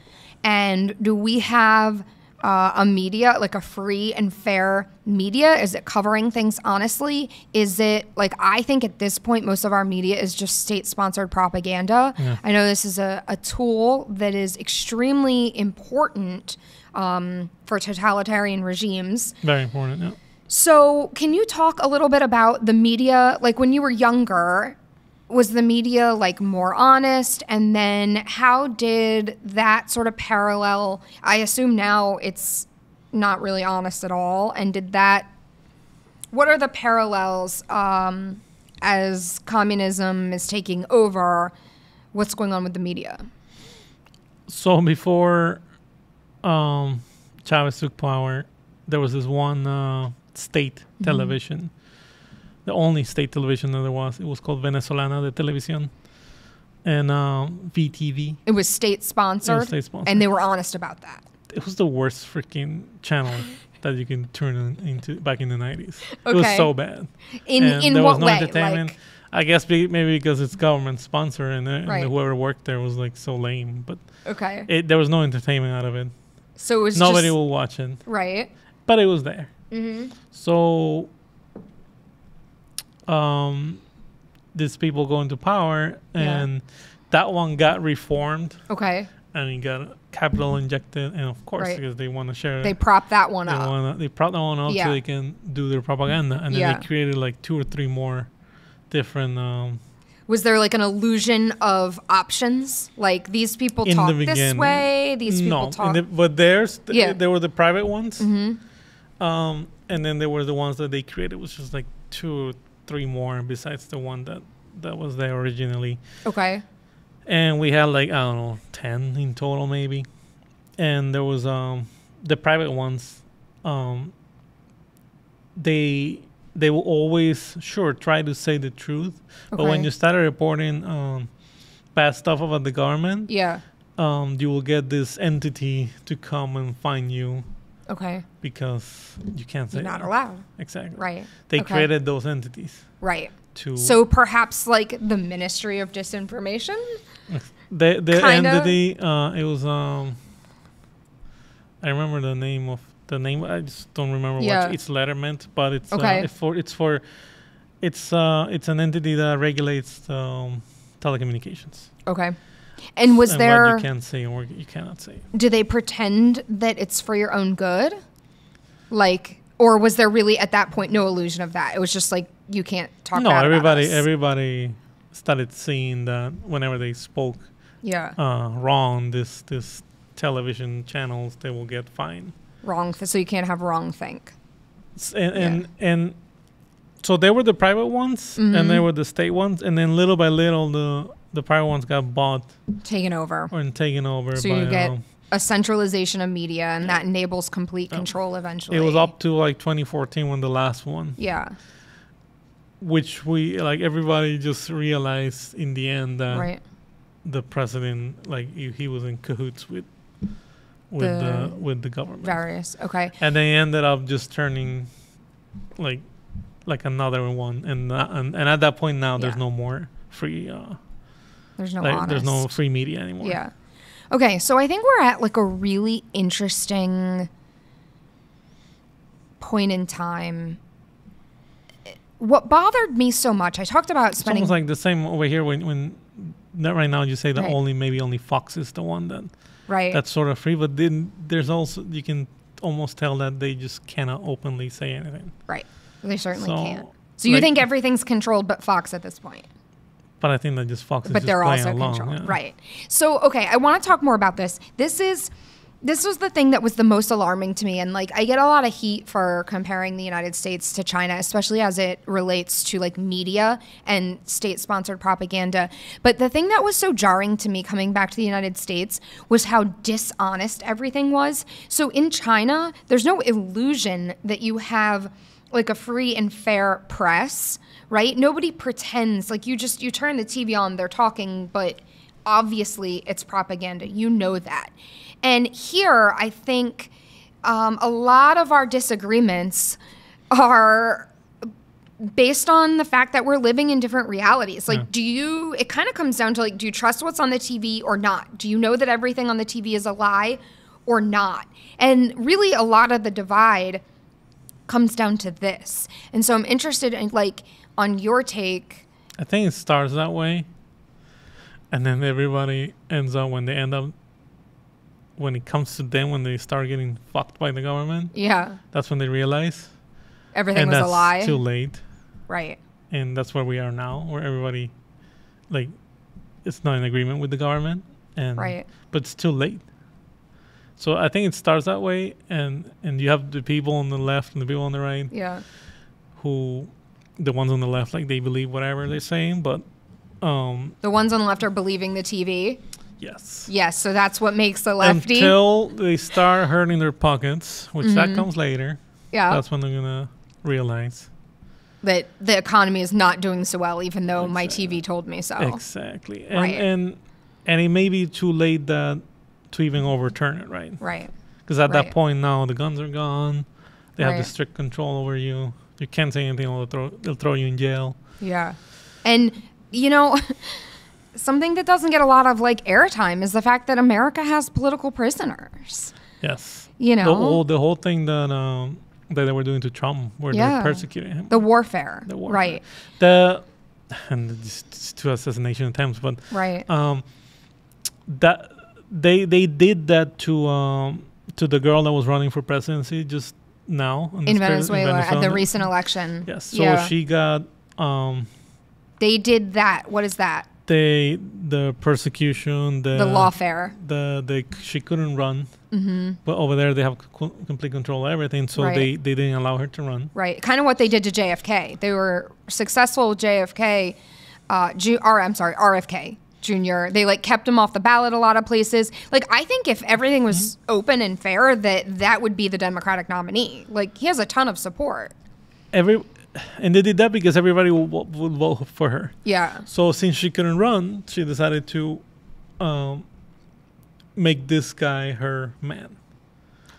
And do we have uh, a media, like a free and fair media? Is it covering things honestly? Is it like, I think at this point, most of our media is just state sponsored propaganda. Yeah. I know this is a, a tool that is extremely important um, for totalitarian regimes. Very important. Yeah. So, can you talk a little bit about the media? Like when you were younger, was the media like more honest? And then how did that sort of parallel? I assume now it's not really honest at all. And did that, what are the parallels um, as communism is taking over? What's going on with the media? So before um, Chavez took power, there was this one uh, state Mm-hmm. television, the only state television that there was. It was called Venezolana de Televisión, and um, VTV. It was state sponsored, state sponsored. and they were honest about that. It was the worst freaking channel that you can turn in, into back in the nineties. It was so bad. In and in there what was no way? entertainment. Like, I guess be, maybe because it's government sponsor and, uh, and whoever worked there was like so lame, but okay, it, there was no entertainment out of it. so it was Nobody just, will watch it, right. but it was there. Mm-hmm. So, um, these people go into power, Yeah. and that one got reformed, Okay. and he got capital injected, and of course, Right. because they want to share, They prop that one they up. want they prop that one up Yeah. so they can do their propaganda, and then Yeah. they created like two or three more different. Um, Was there like an illusion of options? Like these people In the talk this way, these people no, talk. the, but there's th- Yeah. there were the private ones, hmm um, and then there were the ones that they created, which was just like two or three more besides the one that that was there originally. Okay. and we had like I don't know ten in total maybe, and there was um the private ones, um they they will always sure try to say the truth, but when you started reporting um bad stuff about the government, Yeah. um you will get this entity to come and find you Okay. because you can't say You're not that. allowed. exactly. Right. They Okay. created those entities Right. to So perhaps like the Ministry of Disinformation. The the Kinda. entity uh it was um I remember the name of the name I just don't remember Yeah. what its letter meant, but it's Okay. uh, it's for it's for it's uh it's an entity that regulates um, telecommunications. Okay. And was and there? you can say and you cannot see. do they pretend that it's for your own good? Like, or was there really at that point no illusion of that? It was just like you can't talk. no, everybody everybody started seeing that whenever they spoke Yeah. uh, wrong this this television channels they will get fined. Wrong. Th- so you can't have wrong think. S- and Yeah. and, and so there were the private ones Mhm. and there were the state ones and then little by little the the private ones got bought Taken over. or taken over So by you get um, a centralization of media, and that enables complete Yeah. control eventually. it was up to like 2014 when the last one Yeah. which we like everybody just realized in the end that right. the president like he, was in cahoots with with the, The with the government Various. Okay. and they ended up just turning like like another one and uh, and, and at that point now there's no more free uh There's no like, honest. there's no free media anymore Yeah. Okay, so I think we're at like a really interesting point in time. What bothered me so much, I talked about It's spending almost like the same over here when when that right now you say that Right. only maybe only Fox is the one that right. that's sort of free, but then there's also you can almost tell that they just cannot openly say anything. right. They certainly So, can't. So you like- think everything's controlled but Fox at this point? But I think that just Fox but just they're also along. controlled. yeah. Right. So, okay, I want to talk more about this. This is this was the thing that was the most alarming to me and like I get a lot of heat for comparing the United States to China, especially as it relates to like media and state-sponsored propaganda. But the thing that was so jarring to me coming back to the United States was how dishonest everything was. So in China, there's no illusion that you have like a free and fair press, right? Nobody pretends like you just you turn the TV on, they're talking, but obviously it's propaganda. You know that. And here, I think um, a lot of our disagreements are based on the fact that we're living in different realities. Like, Yeah. do you, it kind of comes down to like, do you trust what's on the TV or not? Do you know that everything on the TV is a lie or not? And really, a lot of the divide comes down to this. And so I'm interested in like, on your take. I think it starts that way, and then everybody ends up when they end up when it comes to them when they start getting fucked by the government. Yeah. That's when they realize, Everything and was a lie. too late. right. and that's where we are now, where everybody, like, it's not in agreement with the government, and Right. but it's too late. So I think it starts that way, and and you have the people on the left and the people on the right Yeah. who, the ones on the left, like they believe whatever they're saying, but, um, The ones on the left are believing the TV. yes. Yes. So that's what makes the lefty. Until they start hurting their pockets, which that Mhm. comes later, yeah. that's when they're gonna realize that the economy is not doing so well, even though my TV told me so. exactly, and Right. and and it may be too late that to even overturn it, right? Right. Because at Right. that point now the guns are gone. They have the strict control over you. You can't say anything. They'll throw, they'll throw you in jail. Yeah. And, you know, *laughs* something that doesn't get a lot of like airtime is the fact that America has political prisoners. Yes. You The know, whole the whole thing that um that they were doing to Trump, where Yeah. they're persecuting him. the lawfare. The lawfare. Right. The *laughs* and it's two assassination attempts, but Right. um that they they did that to um to the girl that was running for presidency just now in this pres- Venezuela, at the recent election. Yes. So yeah. she got um they did that. What is that? they the persecution the The lawfare. the they she couldn't run Mm-hmm. but over there they have co- complete control of everything so Right. they they didn't allow her to run Right. Kind of what they did to JFK. They were successful with JFK, uh, or I'm sorry, RFK Jr. They like kept him off the ballot a lot of places. Like I think if everything was Mm-hmm. open and fair, that that would be the Democratic nominee. Like he has a ton of support. every and they did that because everybody would, wo- would vote for her Yeah. so since she couldn't run she decided to um make this guy her man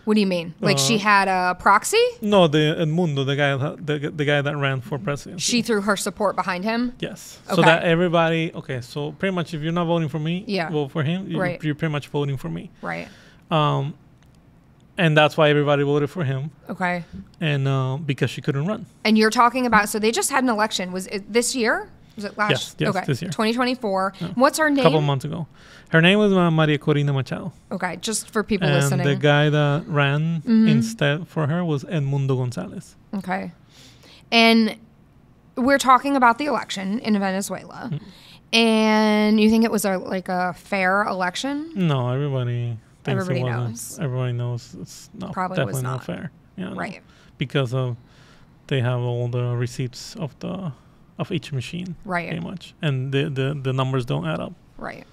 What do you mean? Like she Uh, had a proxy? no the Edmundo the guy that- the, the guy that ran for president She threw her support behind him. Yes. Okay. So that everybody, okay, so pretty much if you're not voting for me, Yeah. vote for him. You, Right. You're pretty much voting for me. Right. Um, and that's why everybody voted for him, Okay. and uh, because she couldn't run. And you're talking about so they just had an election. Was it this year? Was it last? Yes, yes, okay. this year. 2024. What's her A name? couple months ago, her name was uh, Maria Corina Machado, Okay, just for people and listening. the guy that ran Mhm. instead for her was Edmundo Gonzalez. Okay. And we're talking about the election in Venezuela. Mm-hmm. And you think it was a like a fair election? No, everybody thinks Everybody it wasn't. knows. Everybody knows it's not Probably was definitely not. not. fair. Yeah, no. Right. Because of they have all the receipts of the of each machine. Right. pretty much, and the, the the numbers don't add up. Right.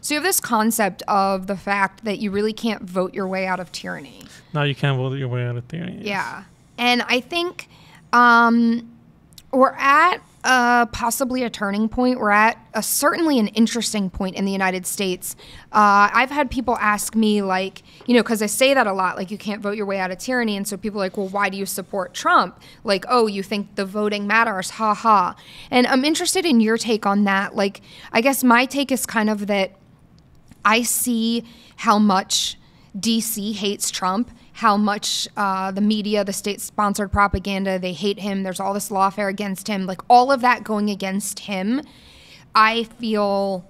So you have this concept of the fact that you really can't vote your way out of tyranny. No, you can't vote your way out of theory. Yeah. And I think um, we're at uh, possibly a turning point. We're at a, certainly an interesting point in the United States. Uh, I've had people ask me, like, you know, because I say that a lot, like, you can't vote your way out of tyranny. And so people are like, well, why do you support Trump? Like, oh, you think the voting matters, ha ha. And I'm interested in your take on that. Like, I guess my take is kind of that I see how much DC hates Trump, how much uh, the media, the state sponsored propaganda, they hate him. There's all this lawfare against him. Like all of that going against him. I feel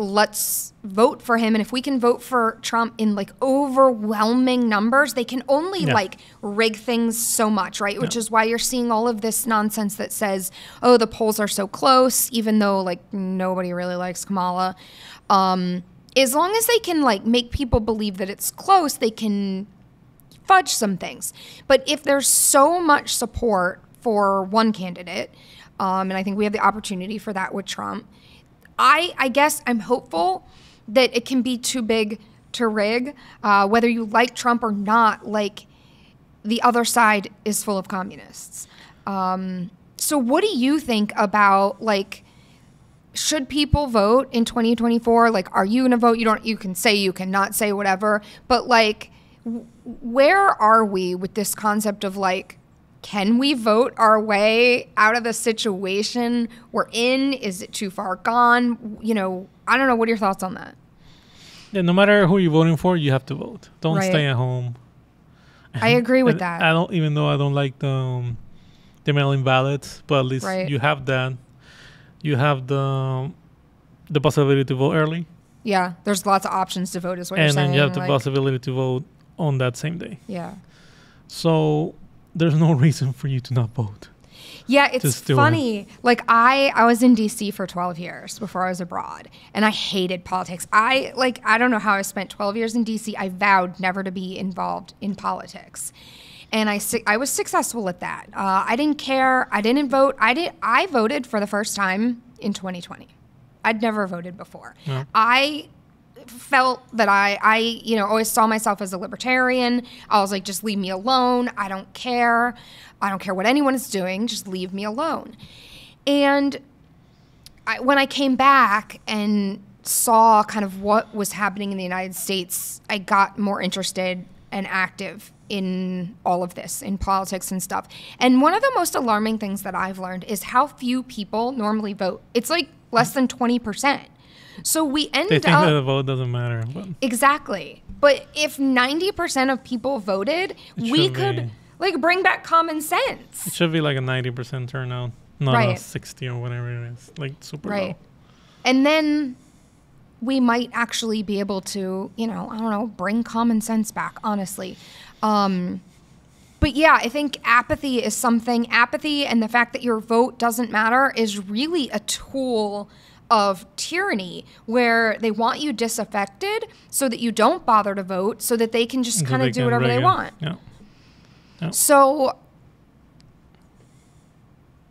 let's vote for him. And if we can vote for Trump in like overwhelming numbers, they can only Yeah. like rig things so much, right? Which is why you're seeing all of this nonsense that says, oh, the polls are so close, even though like nobody really likes Kamala. Um, as long as they can like make people believe that it's close, they can fudge some things. But if there's so much support for one candidate, um, and I think we have the opportunity for that with Trump, I, I guess I'm hopeful that it can be too big to rig. Uh, whether you like Trump or not, like the other side is full of communists. Um, so what do you think about like should people vote in 2024? Like, are you going to vote? You don't, you can say, you cannot say whatever, but like, where are we with this concept of like, can we vote our way out of the situation we're in? Is it too far gone? You know, I don't know. What are your thoughts on that? Yeah, no matter who you're voting for, you have to vote. Don't Right. stay at home. I *laughs* agree with that. I don't even though I don't like the um, the mail-in ballots, but at least Right. you have that. You have the the possibility to vote early, yeah, there's lots of options to vote, is what and you're saying. then you have the like- possibility to vote on that same day. yeah. So there's no reason for you to not vote. Yeah, it's Just it. funny. Like I I was in DC for 12 years before I was abroad and I hated politics. I like I don't know how I spent 12 years in DC. I vowed never to be involved in politics. And I I was successful at that. Uh, I didn't care. I didn't vote. I did I voted for the first time in 2020. I'd never voted before. Yeah. I felt that I, I, you know, always saw myself as a libertarian. I was like, just leave me alone. I don't care. I don't care what anyone is doing. Just leave me alone. And I, when I came back and saw kind of what was happening in the United States, I got more interested and active in all of this, in politics and stuff. And one of the most alarming things that I've learned is how few people normally vote. It's like less than 20%. So we end They think up. that the vote doesn't matter, but Exactly. But if 90% of people voted, It we could be. like bring back common sense. it should be like a 90% turnout, not a 60 or whatever it is. Like super Right. low. And then we might actually be able to, you know, I don't know, bring common sense back, honestly. Um, but yeah, I think apathy is something, apathy and the fact that your vote doesn't matter is really a tool of tyranny where they want you disaffected so that you don't bother to vote so that they can just kind of do whatever they want. Yeah. So,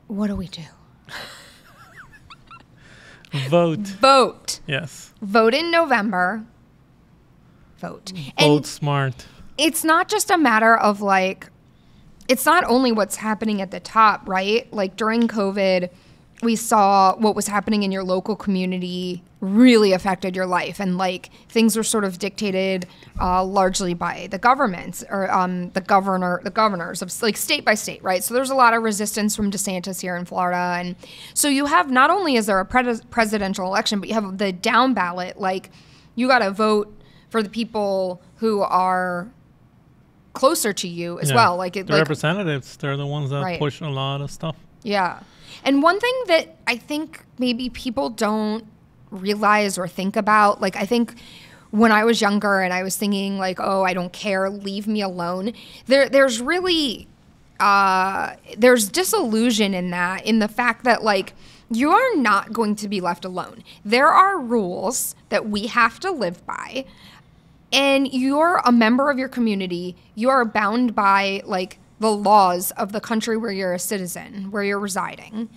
what do we do? *laughs* Vote. Vote. Yes. Vote in November. Vote. Vote And smart. it's not just a matter of like, it's not only what's happening at the top, right? Like during COVID, we saw what was happening in your local community really affected your life and like things were sort of dictated uh, largely by the governments or um, the governor the governors of like state by state right so there's a lot of resistance from desantis here in florida and so you have not only is there a pres- presidential election but you have the down ballot like you got to vote for the people who are closer to you as Yeah. well like it the like representatives, they're the ones that Right. push a lot of stuff. yeah. And one thing that I think maybe people don't realize or think about, like, I think when I was younger and I was thinking, like, oh, I don't care, leave me alone, there, there's really, uh, there's disillusion in that, in the fact that, like, you are not going to be left alone. There are rules that we have to live by and you're a member of your community, you are bound by like the laws of the country where you're a citizen, where you're residing.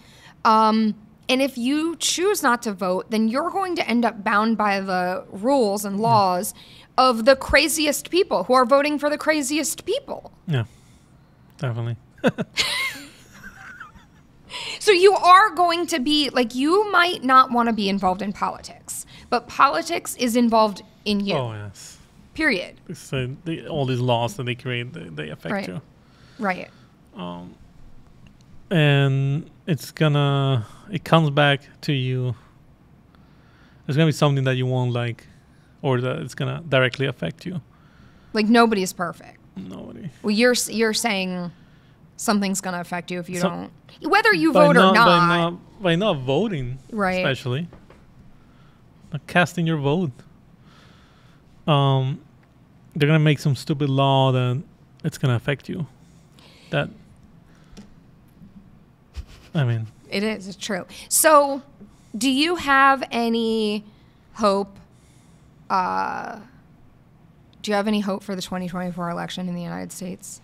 Um, and if you choose not to vote, then you're going to end up bound by the rules and laws of the craziest people who are voting for the craziest people. Yeah. Definitely. *laughs* So you are going to be like, you might not want to be involved in politics, but politics is involved in you, Oh yes. period. So the, all these laws that they create, they, they affect Right. you. Right. and it's gonna it comes back to you there's gonna be something that you won't like or that it's gonna directly affect you Like, nobody's perfect. nobody Well, you're you're saying something's going to affect you if you So- don't, whether you vote not, or not. by not by not voting Right. especially not casting your vote um they're gonna make some stupid law that it's gonna affect you that i mean It is true. So, do you have any hope? Uh, do you have any hope for the 2024 election in the United States,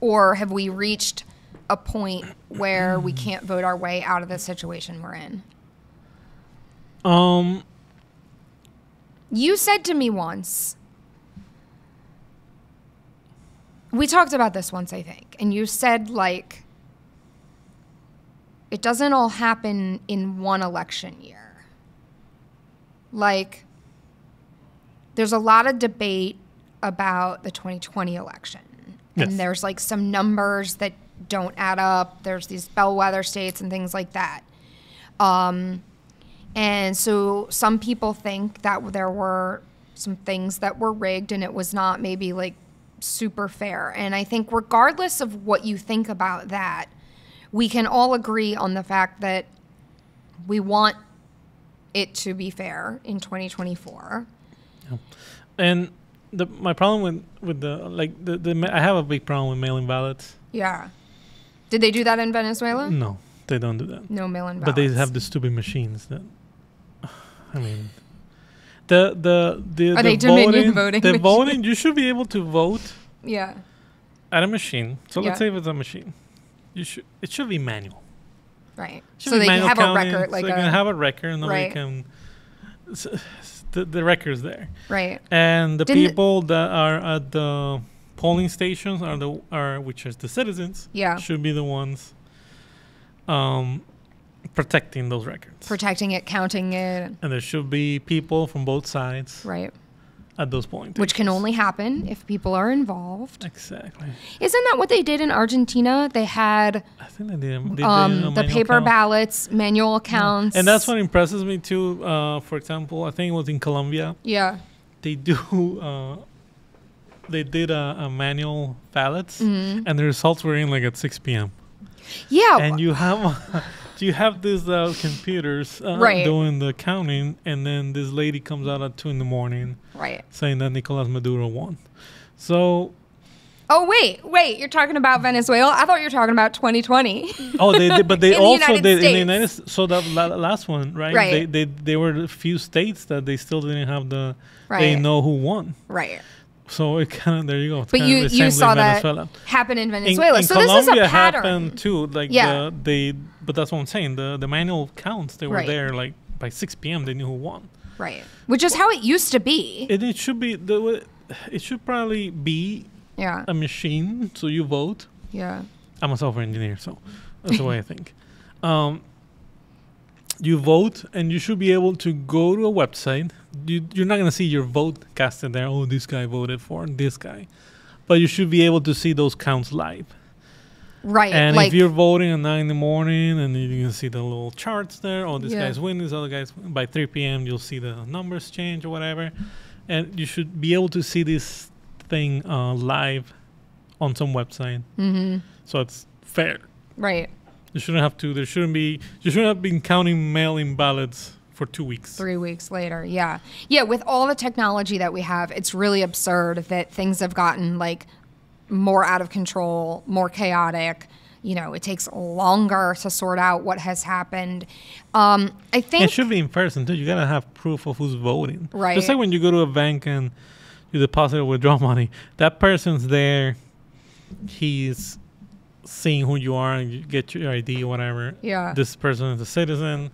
or have we reached a point where we *clears throat* can't vote our way out of the situation we're in? um You said to me once, we talked about this once, I think, and you said, like, it doesn't all happen in one election year. Like, there's a lot of debate about the 2020 election. Yes. And there's like some numbers that don't add up. There's these bellwether states and things like that. Um, and so some people think that there were some things that were rigged and it was not maybe like super fair. And I think, regardless of what you think about that, we can all agree on the fact that we want it to be fair in 2024. And the my problem with with the like the, the ma- I have a big problem with mail-in ballots. Yeah. Did they do that in Venezuela? No, they don't do that. No mail-in ballots. But they have the stupid machines that. *sighs* I mean, the the the, Are the they Dominion voting, voting the machines? voting. You should be able to vote Yeah. at a machine. So Yeah. let's say if it's a machine, you should it should be manual. Right. Should So they manual have a record, like so you a can have a record, and nobody Right. can. s- s- The, the record's there, right. and the Didn't- people that are at the polling stations are the are which is the citizens Yeah. should be the ones um, protecting those records. Protecting it, counting it. and there should be people from both sides Right. at those points. Which can only happen if people are involved. exactly. Isn't that what they did in Argentina? They had I think they did. They did um, the paper count. ballots, manual accounts. and that's what impresses me too. Uh, for example, I think it was in Colombia. Yeah. They do. Uh, they did a, a manual ballots, Mhm. and the results were in like at 6 p.m. Yeah. and you have you have these uh, computers uh, Right. doing the counting, and then this lady comes out at two in the morning right. saying that Nicolas Maduro won. So Oh wait, wait. You're talking about Venezuela? I thought you were talking about 2020. Oh, they did, but *laughs* they the also United did in the. United States. So that la- last one, right? Right. They, they they were a few states that they still didn't have the. Right. They know who won. right. So it kind of there you go. It's But you you saw in that happen in In, Venezuela. in so Colombia this is a pattern. happened too. Like Yeah. the, they, but that's what I'm saying. The the manual counts. They were Right. there like by 6 p.m. They knew who won. Right. Which is how it used to be. And it should be the. It should probably be yeah. a machine. So you vote. Yeah. I'm a software engineer, so that's the way I think. *laughs* Um, you vote, and you should be able to go to a website. You, you're not going to see your vote casted there. Oh, this guy voted for this guy, but you should be able to see those counts live. Right. And like if you're voting at nine in the morning, and you can see the little charts there. Oh, this Yeah. guy's winning. This other guy's by 3 p.m. You'll see the numbers change or whatever, and you should be able to see this thing uh, live on some website, Mhm. so it's fair. Right. You shouldn't have to. There shouldn't be. You shouldn't have been counting mail-in ballots for two weeks. Three weeks later. Yeah. Yeah. With all the technology that we have, it's really absurd that things have gotten like more out of control, more chaotic. You know, it takes longer to sort out what has happened. Um, I think. It should be in person too. You gotta have proof of who's voting. Right. Just like when you go to a bank and you deposit or withdraw *laughs* money, that person's there. He's seeing who you are and you get your ID or whatever. yeah. This person is a citizen.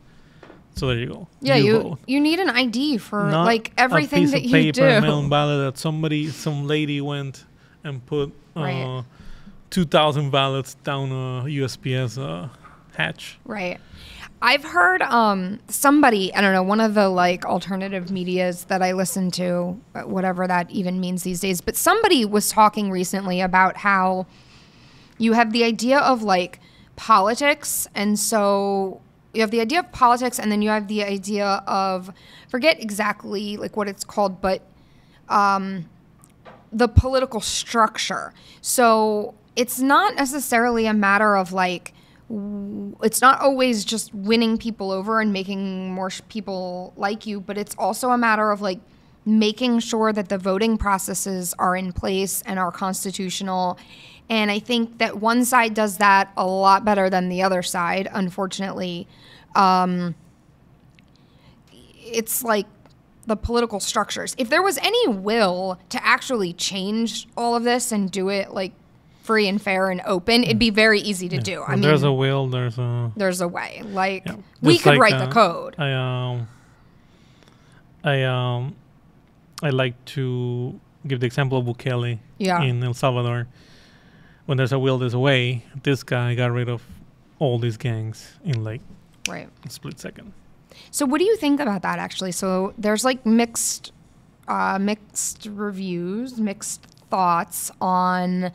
So there you go. yeah. You vote. you need an ID for Not like everything a piece that of you paper, do. mail-in ballot that somebody, some lady went and put uh, Right. two thousand ballots down a USPS uh, hatch. Right. I've heard um, somebody, I don't know, one of the like alternative medias that I listen to, uh, whatever that even means these days, but somebody was talking recently about how you have the idea of like politics. And so you have the idea of politics, and then you have the idea of, forget exactly like what it's called, but um, the political structure. So it's not necessarily a matter of like, it's not always just winning people over and making more people like you, but it's also a matter of like making sure that the voting processes are in place and are constitutional. And I think that one side does that a lot better than the other side, unfortunately. Um, it's like the political structures. If there was any will to actually change all of this and do it like free and fair and open, it'd be very easy to do. I mean, there's a will, there's a. there's a way. Like Yeah. we could like, write uh, the code. I um. I um. I like to give the example of Bukele Yeah. in El Salvador. When there's a will, there's a way. This guy got rid of all these gangs in like Right. a split second. So what do you think about that actually? So there's like mixed uh, mixed reviews, mixed thoughts on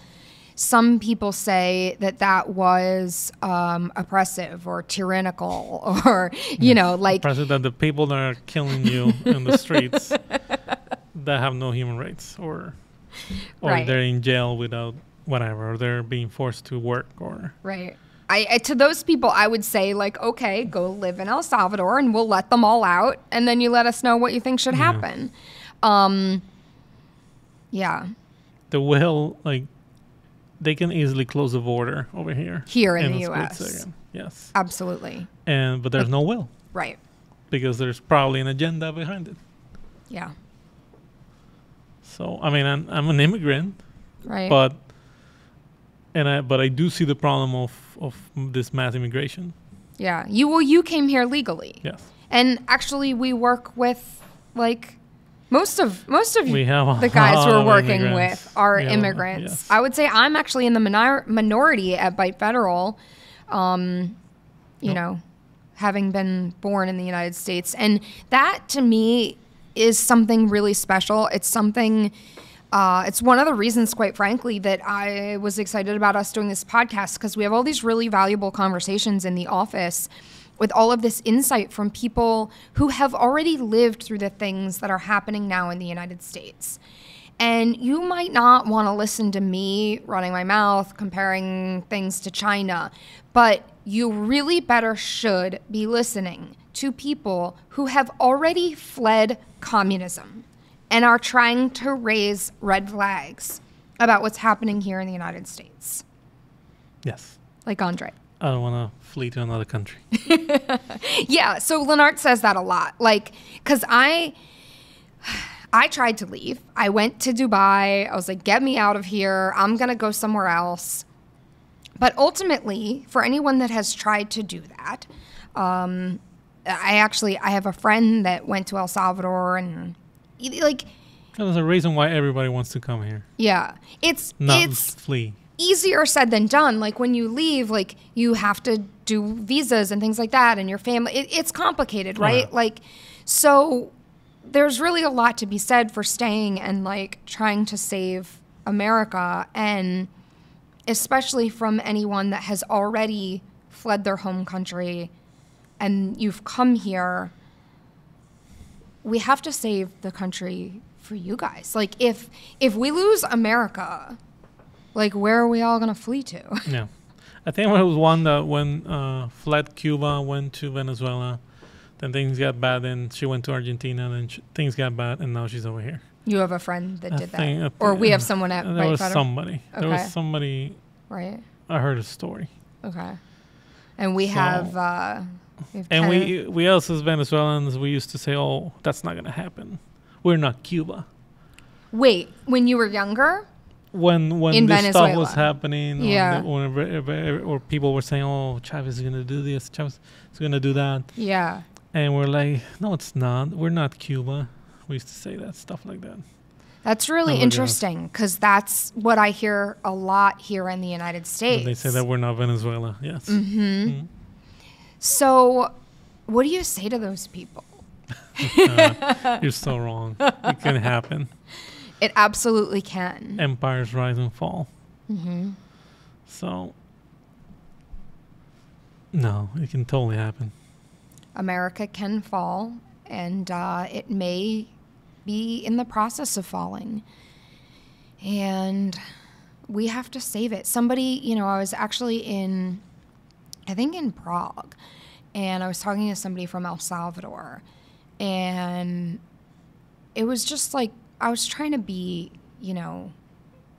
some people say that that was um, oppressive or tyrannical *laughs* or you know like President, the people that are killing you in the streets *laughs* that have no human rights, or or Right. they're in jail without whatever, or they're being forced to work, or right. I, to those people I would say like okay go live in El Salvador and we'll let them all out and then you let us know what you think should Yeah. happen. Um yeah. The will like they can easily close the border over here. Here in a the US. Yes, absolutely. And but there's no will. Right. Because there's probably an agenda behind it. yeah. So I mean, I'm, I'm an immigrant, right. but and I but I do see the problem of of this mass immigration. Yeah. You well you came here legally. Yes, And actually we work with like most of most of we have the guys we're working immigrants. with are a- immigrants. yes. I would say I'm actually in the minor- minority at Byte Federal. Um, you Yep. know, having been born in the United States. And that to me is something really special. It's something uh, it's one of the reasons, quite frankly, that I was excited about us doing this podcast because we have all these really valuable conversations in the office with all of this insight from people who have already lived through the things that are happening now in the United States. And you might not want to listen to me running my mouth, comparing things to China, but you really better should be listening to people who have already fled communism and are trying to raise red flags about what's happening here in the United States. yes. Like Andre. I don't want to flee to another country. *laughs* Yeah, so Lennart says that a lot. Like, cause I, I tried to leave. I went to Dubai. I was like, get me out of here. I'm gonna go somewhere else. But ultimately, for anyone that has tried to do that, um, I actually I have a friend that went to El Salvador and like, There's a reason why everybody wants to come here, yeah, it's not it's flee. easier said than done. Like when you leave, like you have to do visas and things like that, and your family. It, it's complicated, Oh, right? Like, so there's really a lot to be said for staying and like trying to save America, and especially from anyone that has already fled their home country, and you've come here. We have to save the country for you guys. Like if if we lose America, like where are we all gonna flee to? *laughs* Yeah. I think there was one that when uh, fled Cuba, went to Venezuela, then things got bad, and she went to Argentina, then sh- things got bad, and now she's over here. You have a friend that I did think- that, or we have someone at And there Byte was somebody. There was somebody. right? I heard a story, Okay, and we So- have, uh, and we we us as Venezuelans, we used to say, "Oh, that's not gonna happen. We're not Cuba." wait when you were younger. When when In this stuff was Venezuela. happening, or Yeah. the- when, or people were saying, "Oh, Chavez is gonna do this, Chavez is gonna do that," Yeah, and we're like, "No, it's not. We're not Cuba." We used to say that stuff like that. that's really Oh interesting because that's what I hear a lot here in the United States. They say that we're not Venezuela. Yes. Mm-hmm. So, what do you say to those people? Uh, you're so wrong. It can happen. *laughs* It absolutely can. Empires rise and fall. hmm So, no, it can totally happen. America can fall, and uh, it may be in the process of falling. And we have to save it. Somebody, you know, I was actually in, I think in Prague, and I was talking to somebody from El Salvador, and it was just like I was trying to be, you know,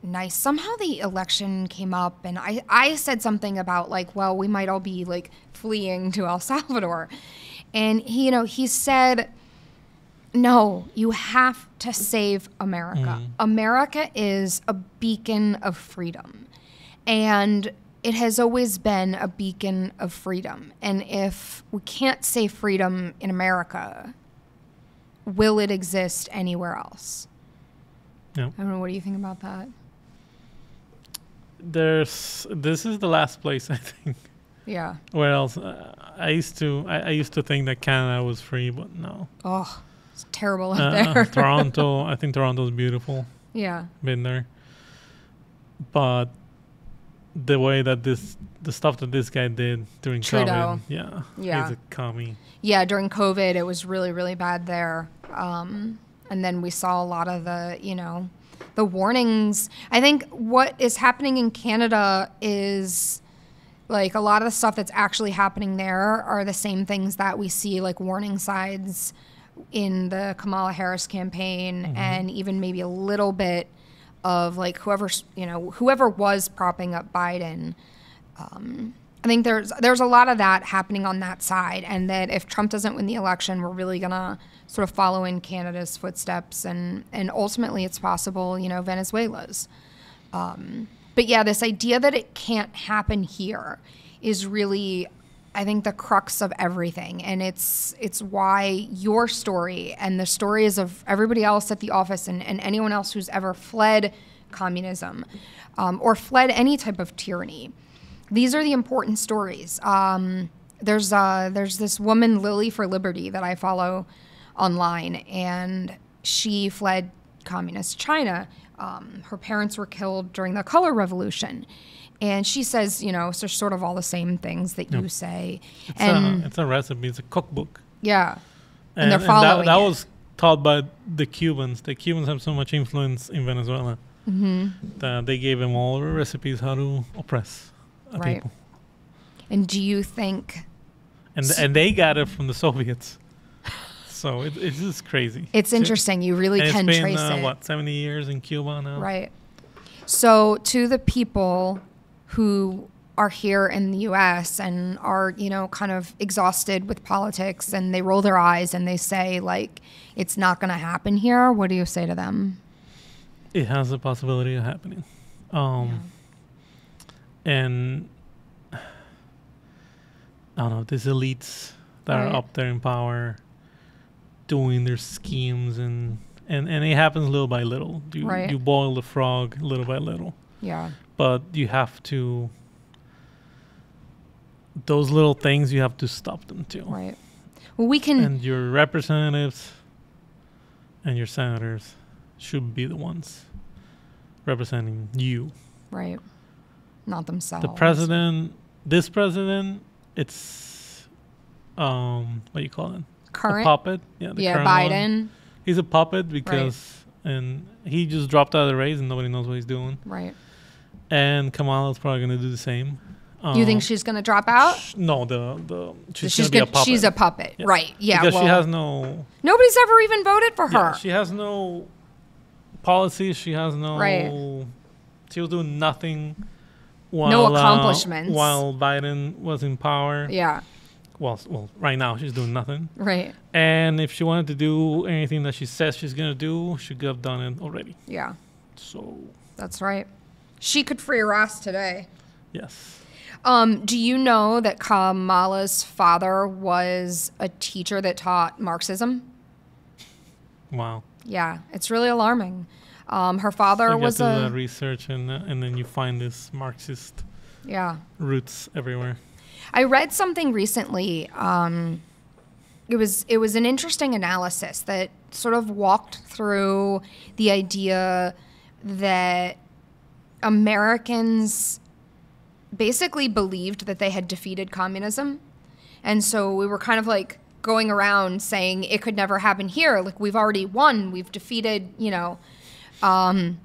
nice. Somehow the election came up, and I, I said something about, like, well, we might all be like fleeing to El *laughs* Salvador. And he, you know, he said, no, you have to save America. Mm. America is a beacon of freedom. And it has always been a beacon of freedom. And if we can't say freedom in America, will it exist anywhere else? Yeah. I don't know. What do you think about that? There's this is the last place *laughs* I think Yeah. Where else? Uh, I used to I, I used to think that Canada was free, but no. Oh, it's terrible out Uh, there. *laughs* Toronto, I think Toronto's beautiful. yeah. Been there, but the way that this the stuff that this guy did during Trudeau. COVID, yeah, Yeah. he's a commie. Yeah, during COVID, it was really, really bad there. Um, and then we saw a lot of the, you know, the warnings. I think what is happening in Canada is like a lot of the stuff that's actually happening there are the same things that we see like warning signs in the Kamala Harris campaign and even maybe a little bit of like whoever, you know, whoever was propping up Biden. I think there's there's a lot of that happening on that side, and that if Trump doesn't win the election, we're really gonna sort of follow in Canada's footsteps, and and ultimately, it's possible, you know, Venezuela's. Um, but yeah, this idea that it can't happen here is really, I think, the crux of everything, and it's it's why your story and the stories of everybody else at the office and, and anyone else who's ever fled communism um, or fled any type of tyranny these are the important stories. Um, there's uh, there's this woman Lily for Liberty that I follow online, and she fled communist China. Um, her parents were killed during the Color Revolution, and she says, you know, so sort of all the same things that you say, It's and a it's a recipe. It's a cookbook, yeah, And they're that, following that it. was taught by the Cubans. The Cubans have so much influence in Venezuela Mm-hmm. that they gave them all the recipes how to oppress a Right. people, and do you think and S- and they got it from the Soviets. So it, it's just crazy. it's interesting? You really and can it's been trace uh, it. what seventy years in Cuba now. Right. So, to the people who are here in the US and are, you know, kind of exhausted with politics and they roll their eyes and they say, like, it's not going to happen here, what do you say to them? It has the possibility of happening. Um, and I don't know, these elites that Right. are up there in power doing their schemes and and, and it happens little by little. You Right. you boil the frog little by little. Yeah. But you have to those little things you have to stop them too. Right. Well, we can. And your representatives and your senators should be the ones representing you. right. Not themselves. The president, this president, it's um, what do you call it? A Current. puppet. Yeah, the Yeah, current one. Biden. He's a puppet because, and he just dropped out of the race and nobody knows what he's doing. Right. And Kamala's probably gonna do the same. you think Um, she's going to drop out? sh- No, the the she's, she's gonna be a puppet. She's a puppet. Yeah. Right. Yeah. because well, she has no nobody's ever even voted for Yeah, her. she has no policies. She has no. Right. She was doing nothing. While, uh, accomplishments. while Biden was in power. yeah. Well, well, right now she's doing nothing. Right. And if she wanted to do anything that she says she's gonna do, she could have done it already. Yeah. So That's right. She could free Ross today. yes, Um, do you know that Kamala's father was a teacher that taught Marxism? wow. Yeah, it's really alarming. Um, her So father get was a that research and uh, and then you find this Marxist yeah. roots everywhere. I read something recently. Um, it was it was an interesting analysis that sort of walked through the idea that Americans basically believed that they had defeated communism, and so we were kind of like going around saying it could never happen here. Like we've already won. We've defeated. You know. Um,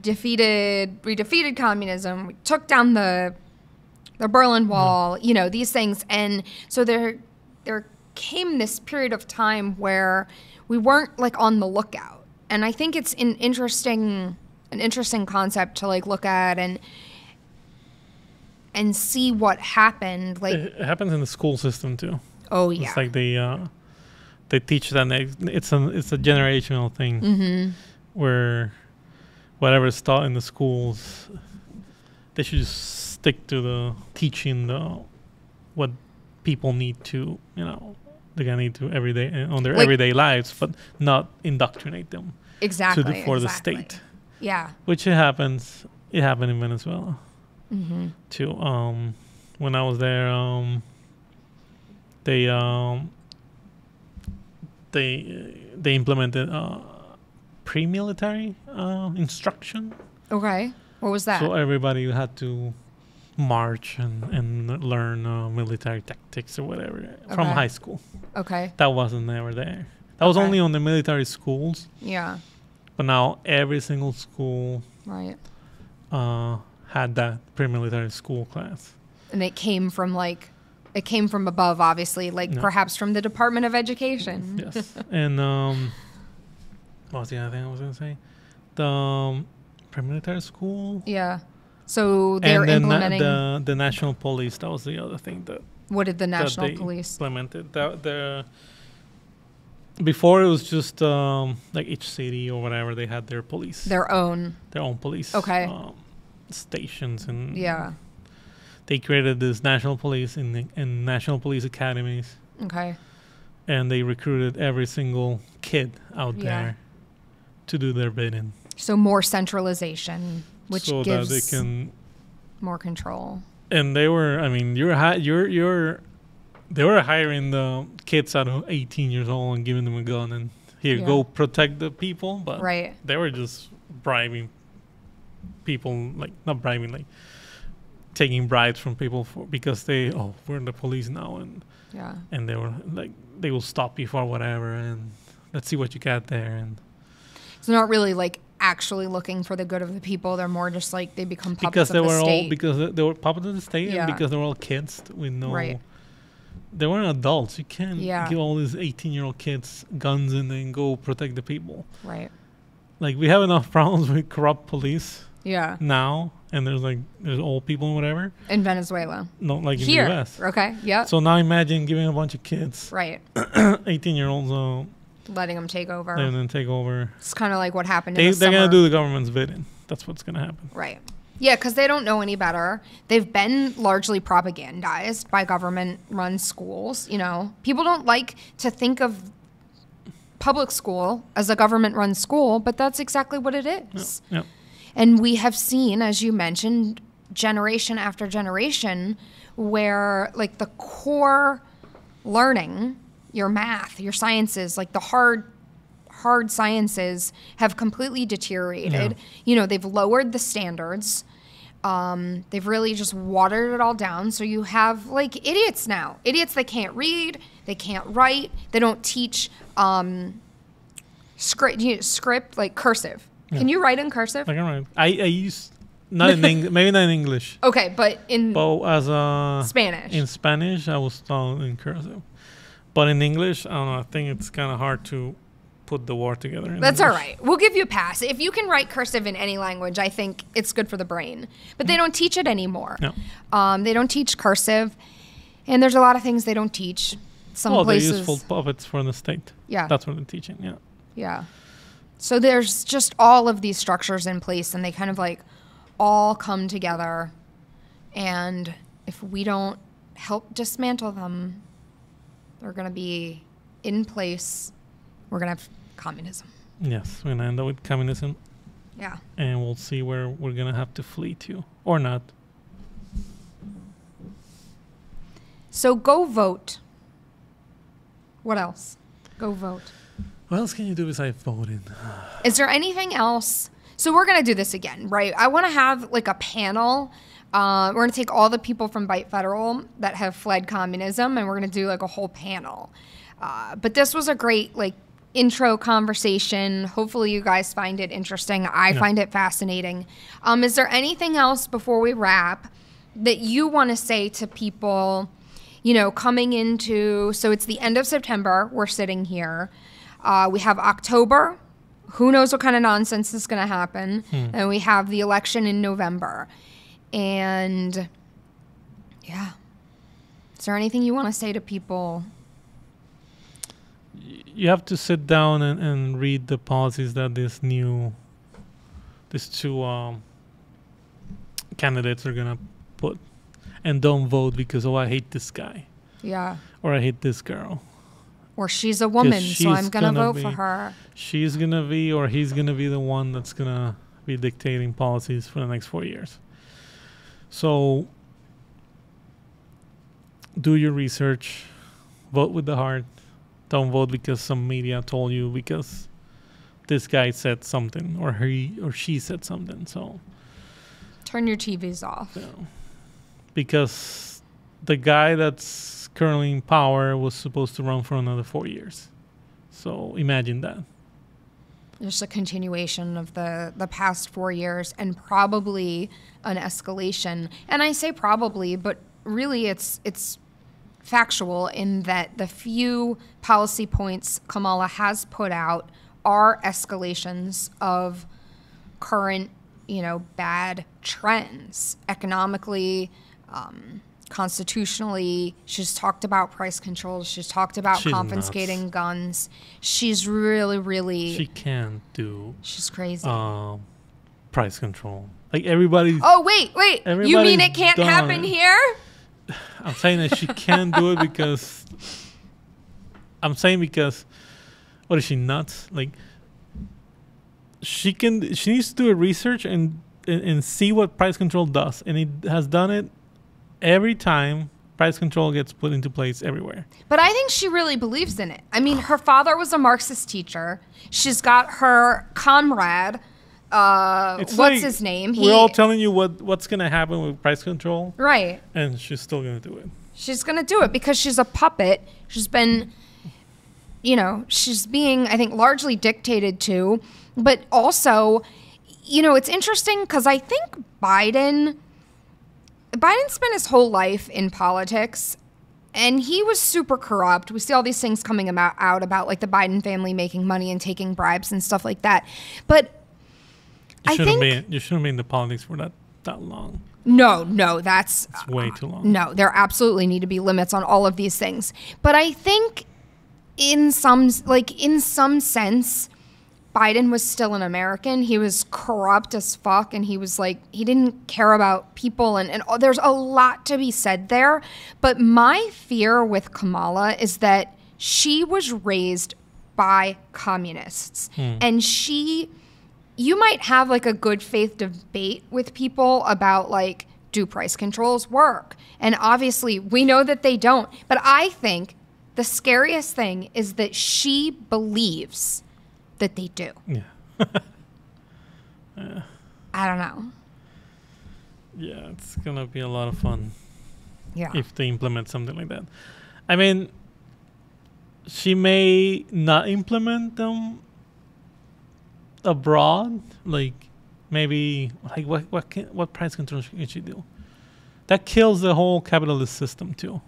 defeated we defeated communism we took down the the Berlin Wall, you know, these things. And so there there came this period of time where we weren't like on the lookout. And I think it's an interesting an interesting concept to like look at and and see what happened. Like, It, happens in the school system too. oh yeah. It's like they uh, they teach that it's a it's a generational thing mm-hmm. where whatever is taught in the schools, they should just stick to the teaching the what people need to you know they're gonna need to everyday on their Like- everyday lives, but not indoctrinate them Exactly. the, for exactly. the state, Yeah. which it happens. It happened in Venezuela Mm-hmm. too. Um, when I was there, um, they um, they they implemented uh, pre-military uh, instruction. Okay. What was that? So everybody had to march and, and learn uh, military tactics or whatever from high school. okay. That wasn't never there. That was Okay. only on the military schools. Yeah. But now every single school Right. uh, had that pre-military school class. And it came from like it came from above, obviously, like No. perhaps from the Department of Education. *laughs* Yes. and um, what was the other thing I was gonna say? The um, pre-military school. Yeah. So they're and then na- implementing. the the national police. That was the other thing that what did the National Police? implemented. That the before it was just um, like each city or whatever they had their police, Their own. their own police. Okay. Um, stations and Yeah. they created this national police in the, in national police academies Okay. and they recruited every single kid out Yeah. there to do their bidding So more centralization, which so gives they can more control. and they were i mean you're hi- you're you're they were hiring the kids out of 18 years old and giving them a gun and here Yeah. go protect the people but Right. they were just bribing people like not bribing like taking bribes from people for because they oh we're in the police now and Yeah. and they were like they will stop you for whatever and let's see what you got there and It's not really like actually looking for the good of the people. They're more just like they become puppets because they the were all because they- they were puppets of the state Yeah. and because they were all kids with no Right. They weren't adults you can't Yeah. give all these 18 year old kids guns and then go protect the people right. like we have enough *laughs* problems with corrupt police Yeah. now and there's like there's old people and whatever In Venezuela. not like in the us Okay. Yeah. so now imagine giving a bunch of kids right. *clears throat* 18 year olds uh, Letting them take over. and then take over It's kind of like what happened they, in the they're summer. gonna do the government's bidding that's what's gonna happen Right. Yeah, because they don't know any better. They've been largely propagandized by government run schools. You know, people don't like to think of public school as a government run school, but that's exactly what it is. And we have seen, as you mentioned, generation after generation, where like the core learning, your math, your sciences, like the hard hard sciences have completely deteriorated. Yeah. You know, they've lowered the standards. Um, they've really just watered it all down. So you have like idiots now. Idiots that can't read, they can't write, they don't teach um, script, you know, script like cursive. Can you write in cursive? like all right i i use not in English, maybe not in english *laughs* Okay, but in but as a Spanish. in spanish i was taught in cursive but in english i don't know i think it's kind of hard to put the word together in That's all English. right. We'll give you a pass. If you can write cursive in any language, I think it's good for the brain. But they don't teach it anymore. No. Um, they don't teach cursive, and there's a lot of things they don't teach. Some oh, places, they're useful puppets for the state. yeah, That's what they're teaching. Yeah. yeah. So there's just all of these structures in place, and they kind of like all come together. And if we don't help dismantle them, they're going to be in place. We're going to have communism. Yes, we're gonna end up with communism, Yeah. and we'll see where we're gonna have to flee to, or not. So go vote. What else? Go vote. What else can you do besides voting? Is there anything else? So we're gonna do this again, right? I want to have like a panel. Uh, we're gonna take all the people from Byte Federal that have fled communism, and we're gonna do like a whole panel. Uh, but this was a great like intro conversation. Hopefully, you guys find it interesting. I Yeah. find it fascinating. Um, is there anything else before we wrap that you want to say to people? You know, coming into so it's the end of September. We're sitting here. Uh, we have October. Who knows what kind of nonsense is going to happen? And we have the election in November. And yeah. Is there anything you want to say to people? You have to sit down and, and read the policies that this new, these two um, candidates are gonna put, and don't vote because oh I hate this guy Yeah. or I hate this girl. Or she's a woman, so I'm going to gonna vote for her. She's gonna be or he's gonna be the one that's gonna be dictating policies for the next four years. So do your research, vote with the heart. Don't vote because some media told you because this guy said something or he or she said something. So turn your TVs off. Yeah. Because the guy that's currently in power was supposed to run for another four years. So imagine that. Just a continuation of the the past four years and probably an escalation. And I say probably, but really it's it's factual in that the few policy points Kamala has put out are escalations of current, you know, bad trends economically, um, constitutionally. She's talked about price controls. She's talked about she's confiscating nuts. guns. She's really, really. She can't do. She's crazy. Um, price control. Like everybody. Oh wait, wait. You mean it can't happen here? I'm saying that she can't do it because I'm saying because what is she nuts? Like she can she needs to do a research and, and and see what price control does, and it has done it every time price control gets put into place everywhere. But I think she really believes in it. I mean, her father was a Marxist teacher. She's got her comrade uh, what's like his name? He, we're all telling you what what's gonna happen with price control, right? And she's still gonna do it. She's gonna do it because she's a puppet. She's been, you know, she's being, I think, largely dictated to, but also, you know, it's interesting because I think Biden, Biden spent his whole life in politics and he was super corrupt. We see all these things coming about, out about like the Biden family making money and taking bribes and stuff like that. But you shouldn't be you shouldn't be in the politics for that that long. No, no, that's it's way too long. No, there absolutely need to be limits on all of these things. But I think in some like in some sense Biden was still an American. He was corrupt as fuck and he was like he didn't care about people and and there's a lot to be said there. But my fear with Kamala is that she was raised by communists hmm. and she you might have like a good faith debate with people about like do price controls work? And obviously, we know that they don't. But I think the scariest thing is that she believes that they do. Yeah. *laughs* yeah. I don't know. Yeah, it's going to be a lot of fun. Yeah. If they implement something like that. I mean, she may not implement them abroad, like maybe like what what can, what price control can she do? That kills the whole capitalist system too.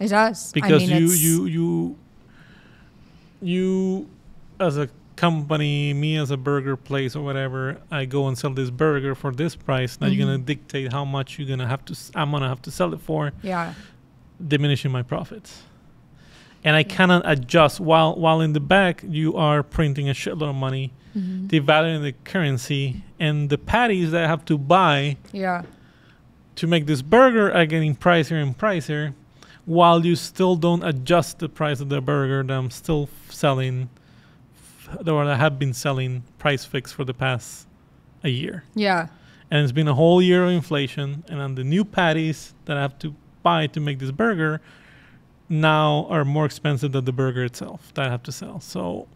It does because I mean, you you you you as a company, me as a burger place or whatever, I go and sell this burger for this price. Now mm-hmm. you're gonna dictate how much you're gonna have to. I'm gonna have to sell it for. Yeah. Diminishing my profits and I cannot adjust while while in the back you are printing a shitload of money, mm-hmm. devaluing the currency, and the patties that I have to buy yeah. to make this burger are getting pricier and pricier, while you still don't adjust the price of the burger that I'm still selling, or that I have been selling price fix for the past a year. Yeah. And it's been a whole year of inflation, and on the new patties that I have to buy to make this burger now are more expensive than the burger itself that I have to sell. So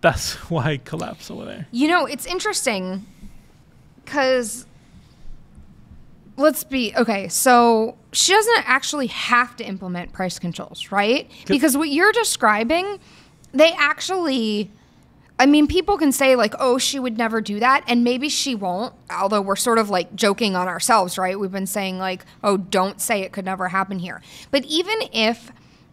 that's *laughs* why collapse over there. You know, it's interesting because let's be okay. So she doesn't actually have to implement price controls, right? Because what you're describing, they actually. I mean, people can say, like, oh, she would never do that. And maybe she won't, although we're sort of like joking on ourselves, right? We've been saying, like, oh, don't say it could never happen here. But even if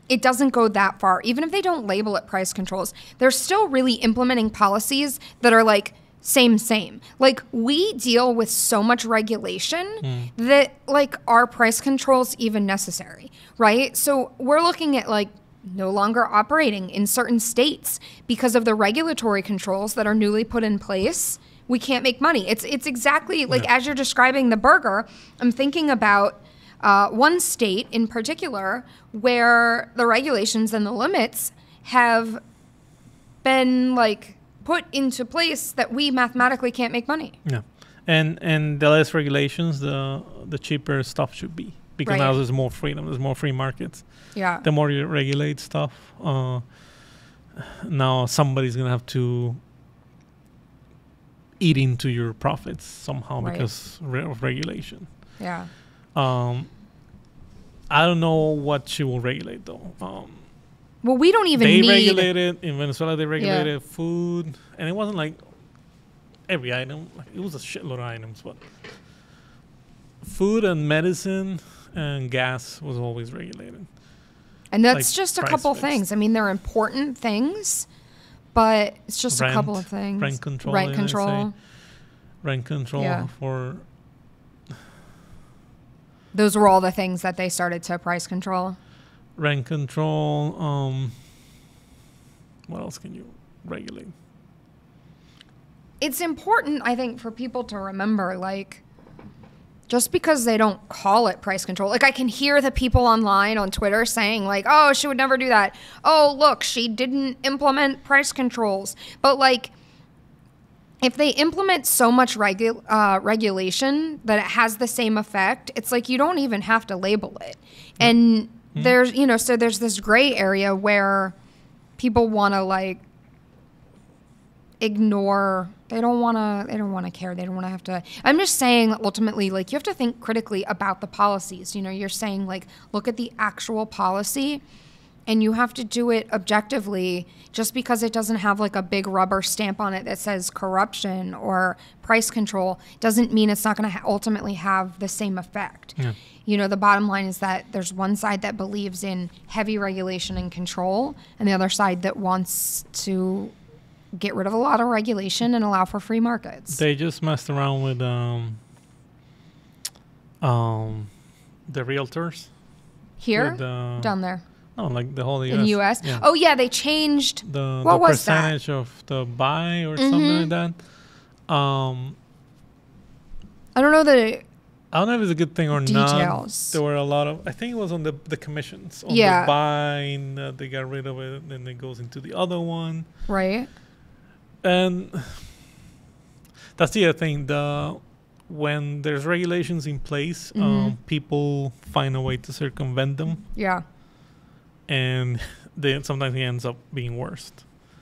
it doesn't go that far. Even if they don't label it price controls, they're still really implementing policies that are like same, same. Like we deal with so much regulation mm. that like are price controls even necessary, right? So we're looking at like no longer operating in certain states because of the regulatory controls that are newly put in place. We can't make money. It's it's exactly like yeah. as you're describing the burger. I'm thinking about uh, one state in particular where the regulations and the limits have been like put into place that we mathematically can't make money. Yeah, and and the less regulations, the the cheaper stuff should be. because Right. now there's more freedom. There's more free markets. Yeah. The more you regulate stuff, uh, now somebody's gonna have to eat into your profits somehow Right. because re- of regulation. Yeah. Um, I don't know what she will regulate though. Um, Well, we don't even they need. regulated in Venezuela. They regulated food, and it wasn't like every item. Like, it was a shitload of items, but food and medicine and gas was always regulated. And that's like, just a couple fixed. things. I mean, they're important things, but it's just a couple of things. rent control, Rent control. Rent control Yeah. for Those were all the things that they started to price control. rent control. Um, what else can you regulate? It's important, I think, for people to remember, like, just because they don't call it price control. Like, I can hear the people online on Twitter saying, like, oh, she would never do that. Oh, look, she didn't implement price controls. But, like, if they implement so much regu- uh, regulation that it has the same effect, it's like you don't even have to label it. And there's, you know, so there's this gray area where people want to like ignore they don't want to they don't want to care they don't want to have to i'm just saying ultimately like you have to think critically about the policies you know you're saying like look at the actual policy and you have to do it objectively just because it doesn't have like a big rubber stamp on it that says corruption or price control doesn't mean it's not going to ha- ultimately have the same effect Yeah. you know the bottom line is that there's one side that believes in heavy regulation and control and the other side that wants to get rid of a lot of regulation and allow for free markets They just messed around with um, um, the realtors. here with, uh, down there No, like the whole US. in us Yeah. oh yeah they changed the, what the was that? percentage of the buy or something like that. Um, i don't know that it, I don't know if it's a good thing or Details. not. There were a lot of. I think it was on the the commissions on Yeah. the buying. Uh, they got rid of it, and then it goes into the other one, right and that's the other thing. The when there's regulations in place, Mhm. um, people find a way to circumvent them, yeah and then sometimes it ends up being worse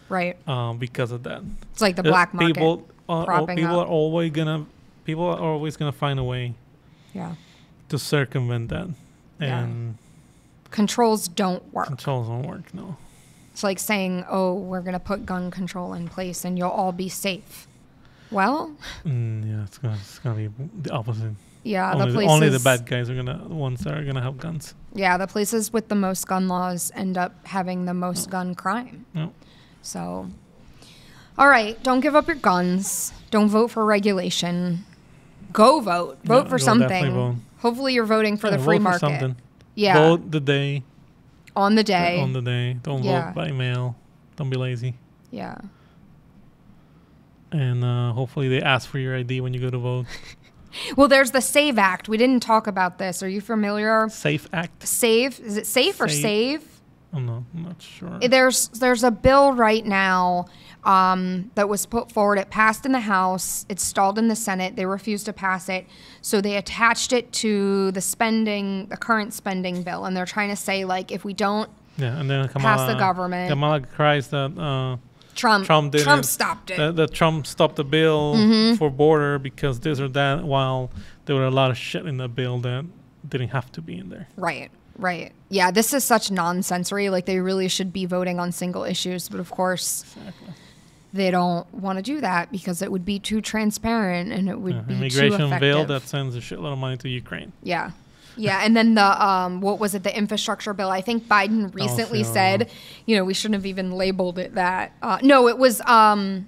right um, because of that. it's like the Uh, black market People, uh, people up. are always gonna. People are always gonna find a way yeah to circumvent that, Yeah. and controls don't work controls don't work. No. It's like saying, "Oh, we're going to put gun control in place and you'll all be safe." Well, Mm, yeah, it's gonna it's gonna be the opposite. Yeah, only, the places only the bad guys are gonna the ones that are gonna have guns. Yeah, the places with the most gun laws end up having the most gun crime. So All right, don't give up your guns. Don't vote for regulation. Go vote. Vote for something. vote. Hopefully you're voting for Yeah, the free vote market. For something. Yeah. Vote the day. on the day. On the day. Don't Yeah. vote by mail. Don't be lazy. yeah. And uh, hopefully they ask for your ID when you go to vote. *laughs* Well, there's the SAVE Act. We didn't talk about this. Are you familiar? Safe Act. Save? Is it safe or Save. I'm not, I'm not sure. There's there's a bill right now um, that was put forward. It passed in the House. It stalled in the Senate. They refused to pass it, so they attached it to the spending, the current spending bill, and they're trying to say like if we don't yeah, and then Kamala, pass the government, Kamala cries that uh, Trump Trump didn't. stopped it. That, that Trump stopped the bill Mm-hmm. for border because this or that. While there were a lot of shit in the bill that didn't have to be in there. Right, right. Yeah, this is such nonsensory. Like they really should be voting on single issues, but of course Exactly. they don't want to do that because it would be too transparent and it would Yeah, be too immigration effective. bill that sends a shitload of money to Ukraine. Yeah. Yeah, and then the um, what was it? The infrastructure bill. I think Biden recently yeah. said, you know, we shouldn't have even labeled it that. Uh, no, it was um,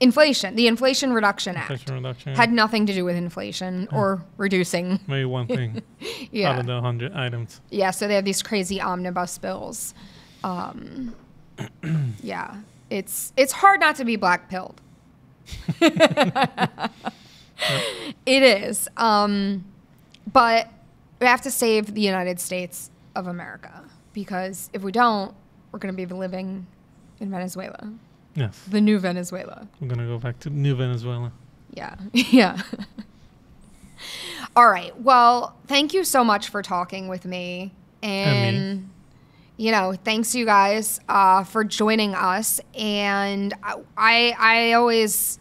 inflation. The Inflation Reduction Act Inflation reduction. had nothing to do with inflation or reducing. *laughs* maybe one thing *laughs* yeah. out of the hundred items. yeah. So they have these crazy omnibus bills. Um, *clears throat* yeah, it's it's hard not to be black pilled. *laughs* it is, um, but we have to save the United States of America because if we don't, we're going to be living in Venezuela, Yes, the new Venezuela. we're gonna go back to New Venezuela. Yeah, *laughs* yeah. All right. Well, thank you so much for talking with me. And, you know, thanks you guys uh, for joining us. And I, I always,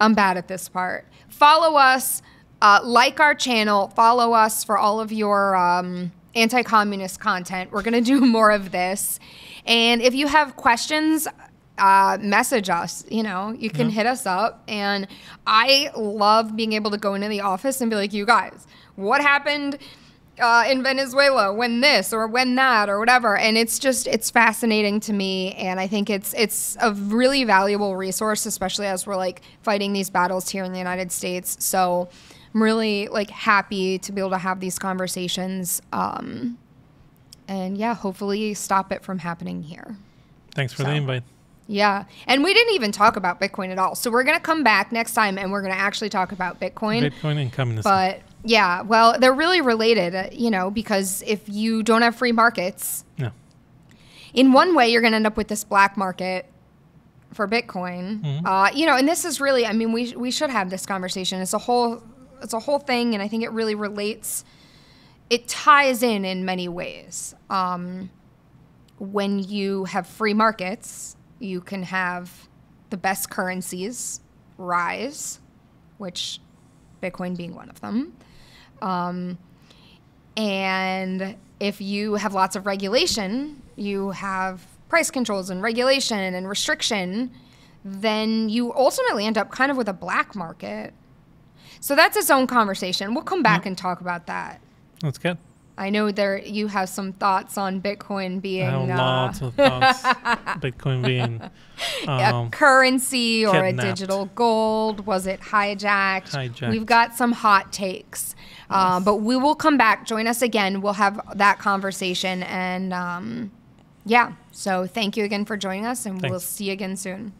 I'm bad at this part. Follow us, uh, like our channel, follow us for all of your um, anti communist content. We're going *laughs* to do more of this. And if you have questions, uh, message us. You know, you can yeah. hit us up. And I love being able to go into the office and be like, you guys, what happened? Uh, in Venezuela, when this or when that or whatever, and it's just it's fascinating to me, and I think it's it's a really valuable resource, especially as we're like fighting these battles here in the United States. So I'm really like happy to be able to have these conversations, um, and yeah, hopefully stop it from happening here. Thanks for so. the invite. Yeah. And we didn't even talk about Bitcoin at all. So we're going to come back next time and we're going to actually talk about Bitcoin. Bitcoin and communism. But yeah, well, they're really related, uh, you know, because if you don't have free markets, yeah. in one way, you're going to end up with this black market for Bitcoin. Mm-hmm. Uh, you know, and this is really, I mean, we, we should have this conversation. It's a whole, it's a whole thing. And I think it really relates, it ties in in many ways. Um, when you have free markets, you can have the best currencies rise, which Bitcoin being one of them. Um, and if you have lots of regulation, you have price controls and regulation and restriction, then you ultimately end up kind of with a black market. So that's its own conversation. We'll come back and talk about that. That's good. I know there you have some thoughts on Bitcoin being I have uh, lots of thoughts. *laughs* Bitcoin being um, a currency or kidnapped. a digital gold. Was it hijacked? Hijacked. We've got some hot takes, um, but we will come back. Join us again. We'll have that conversation, and um, yeah. So thank you again for joining us, and Thanks. we'll see you again soon.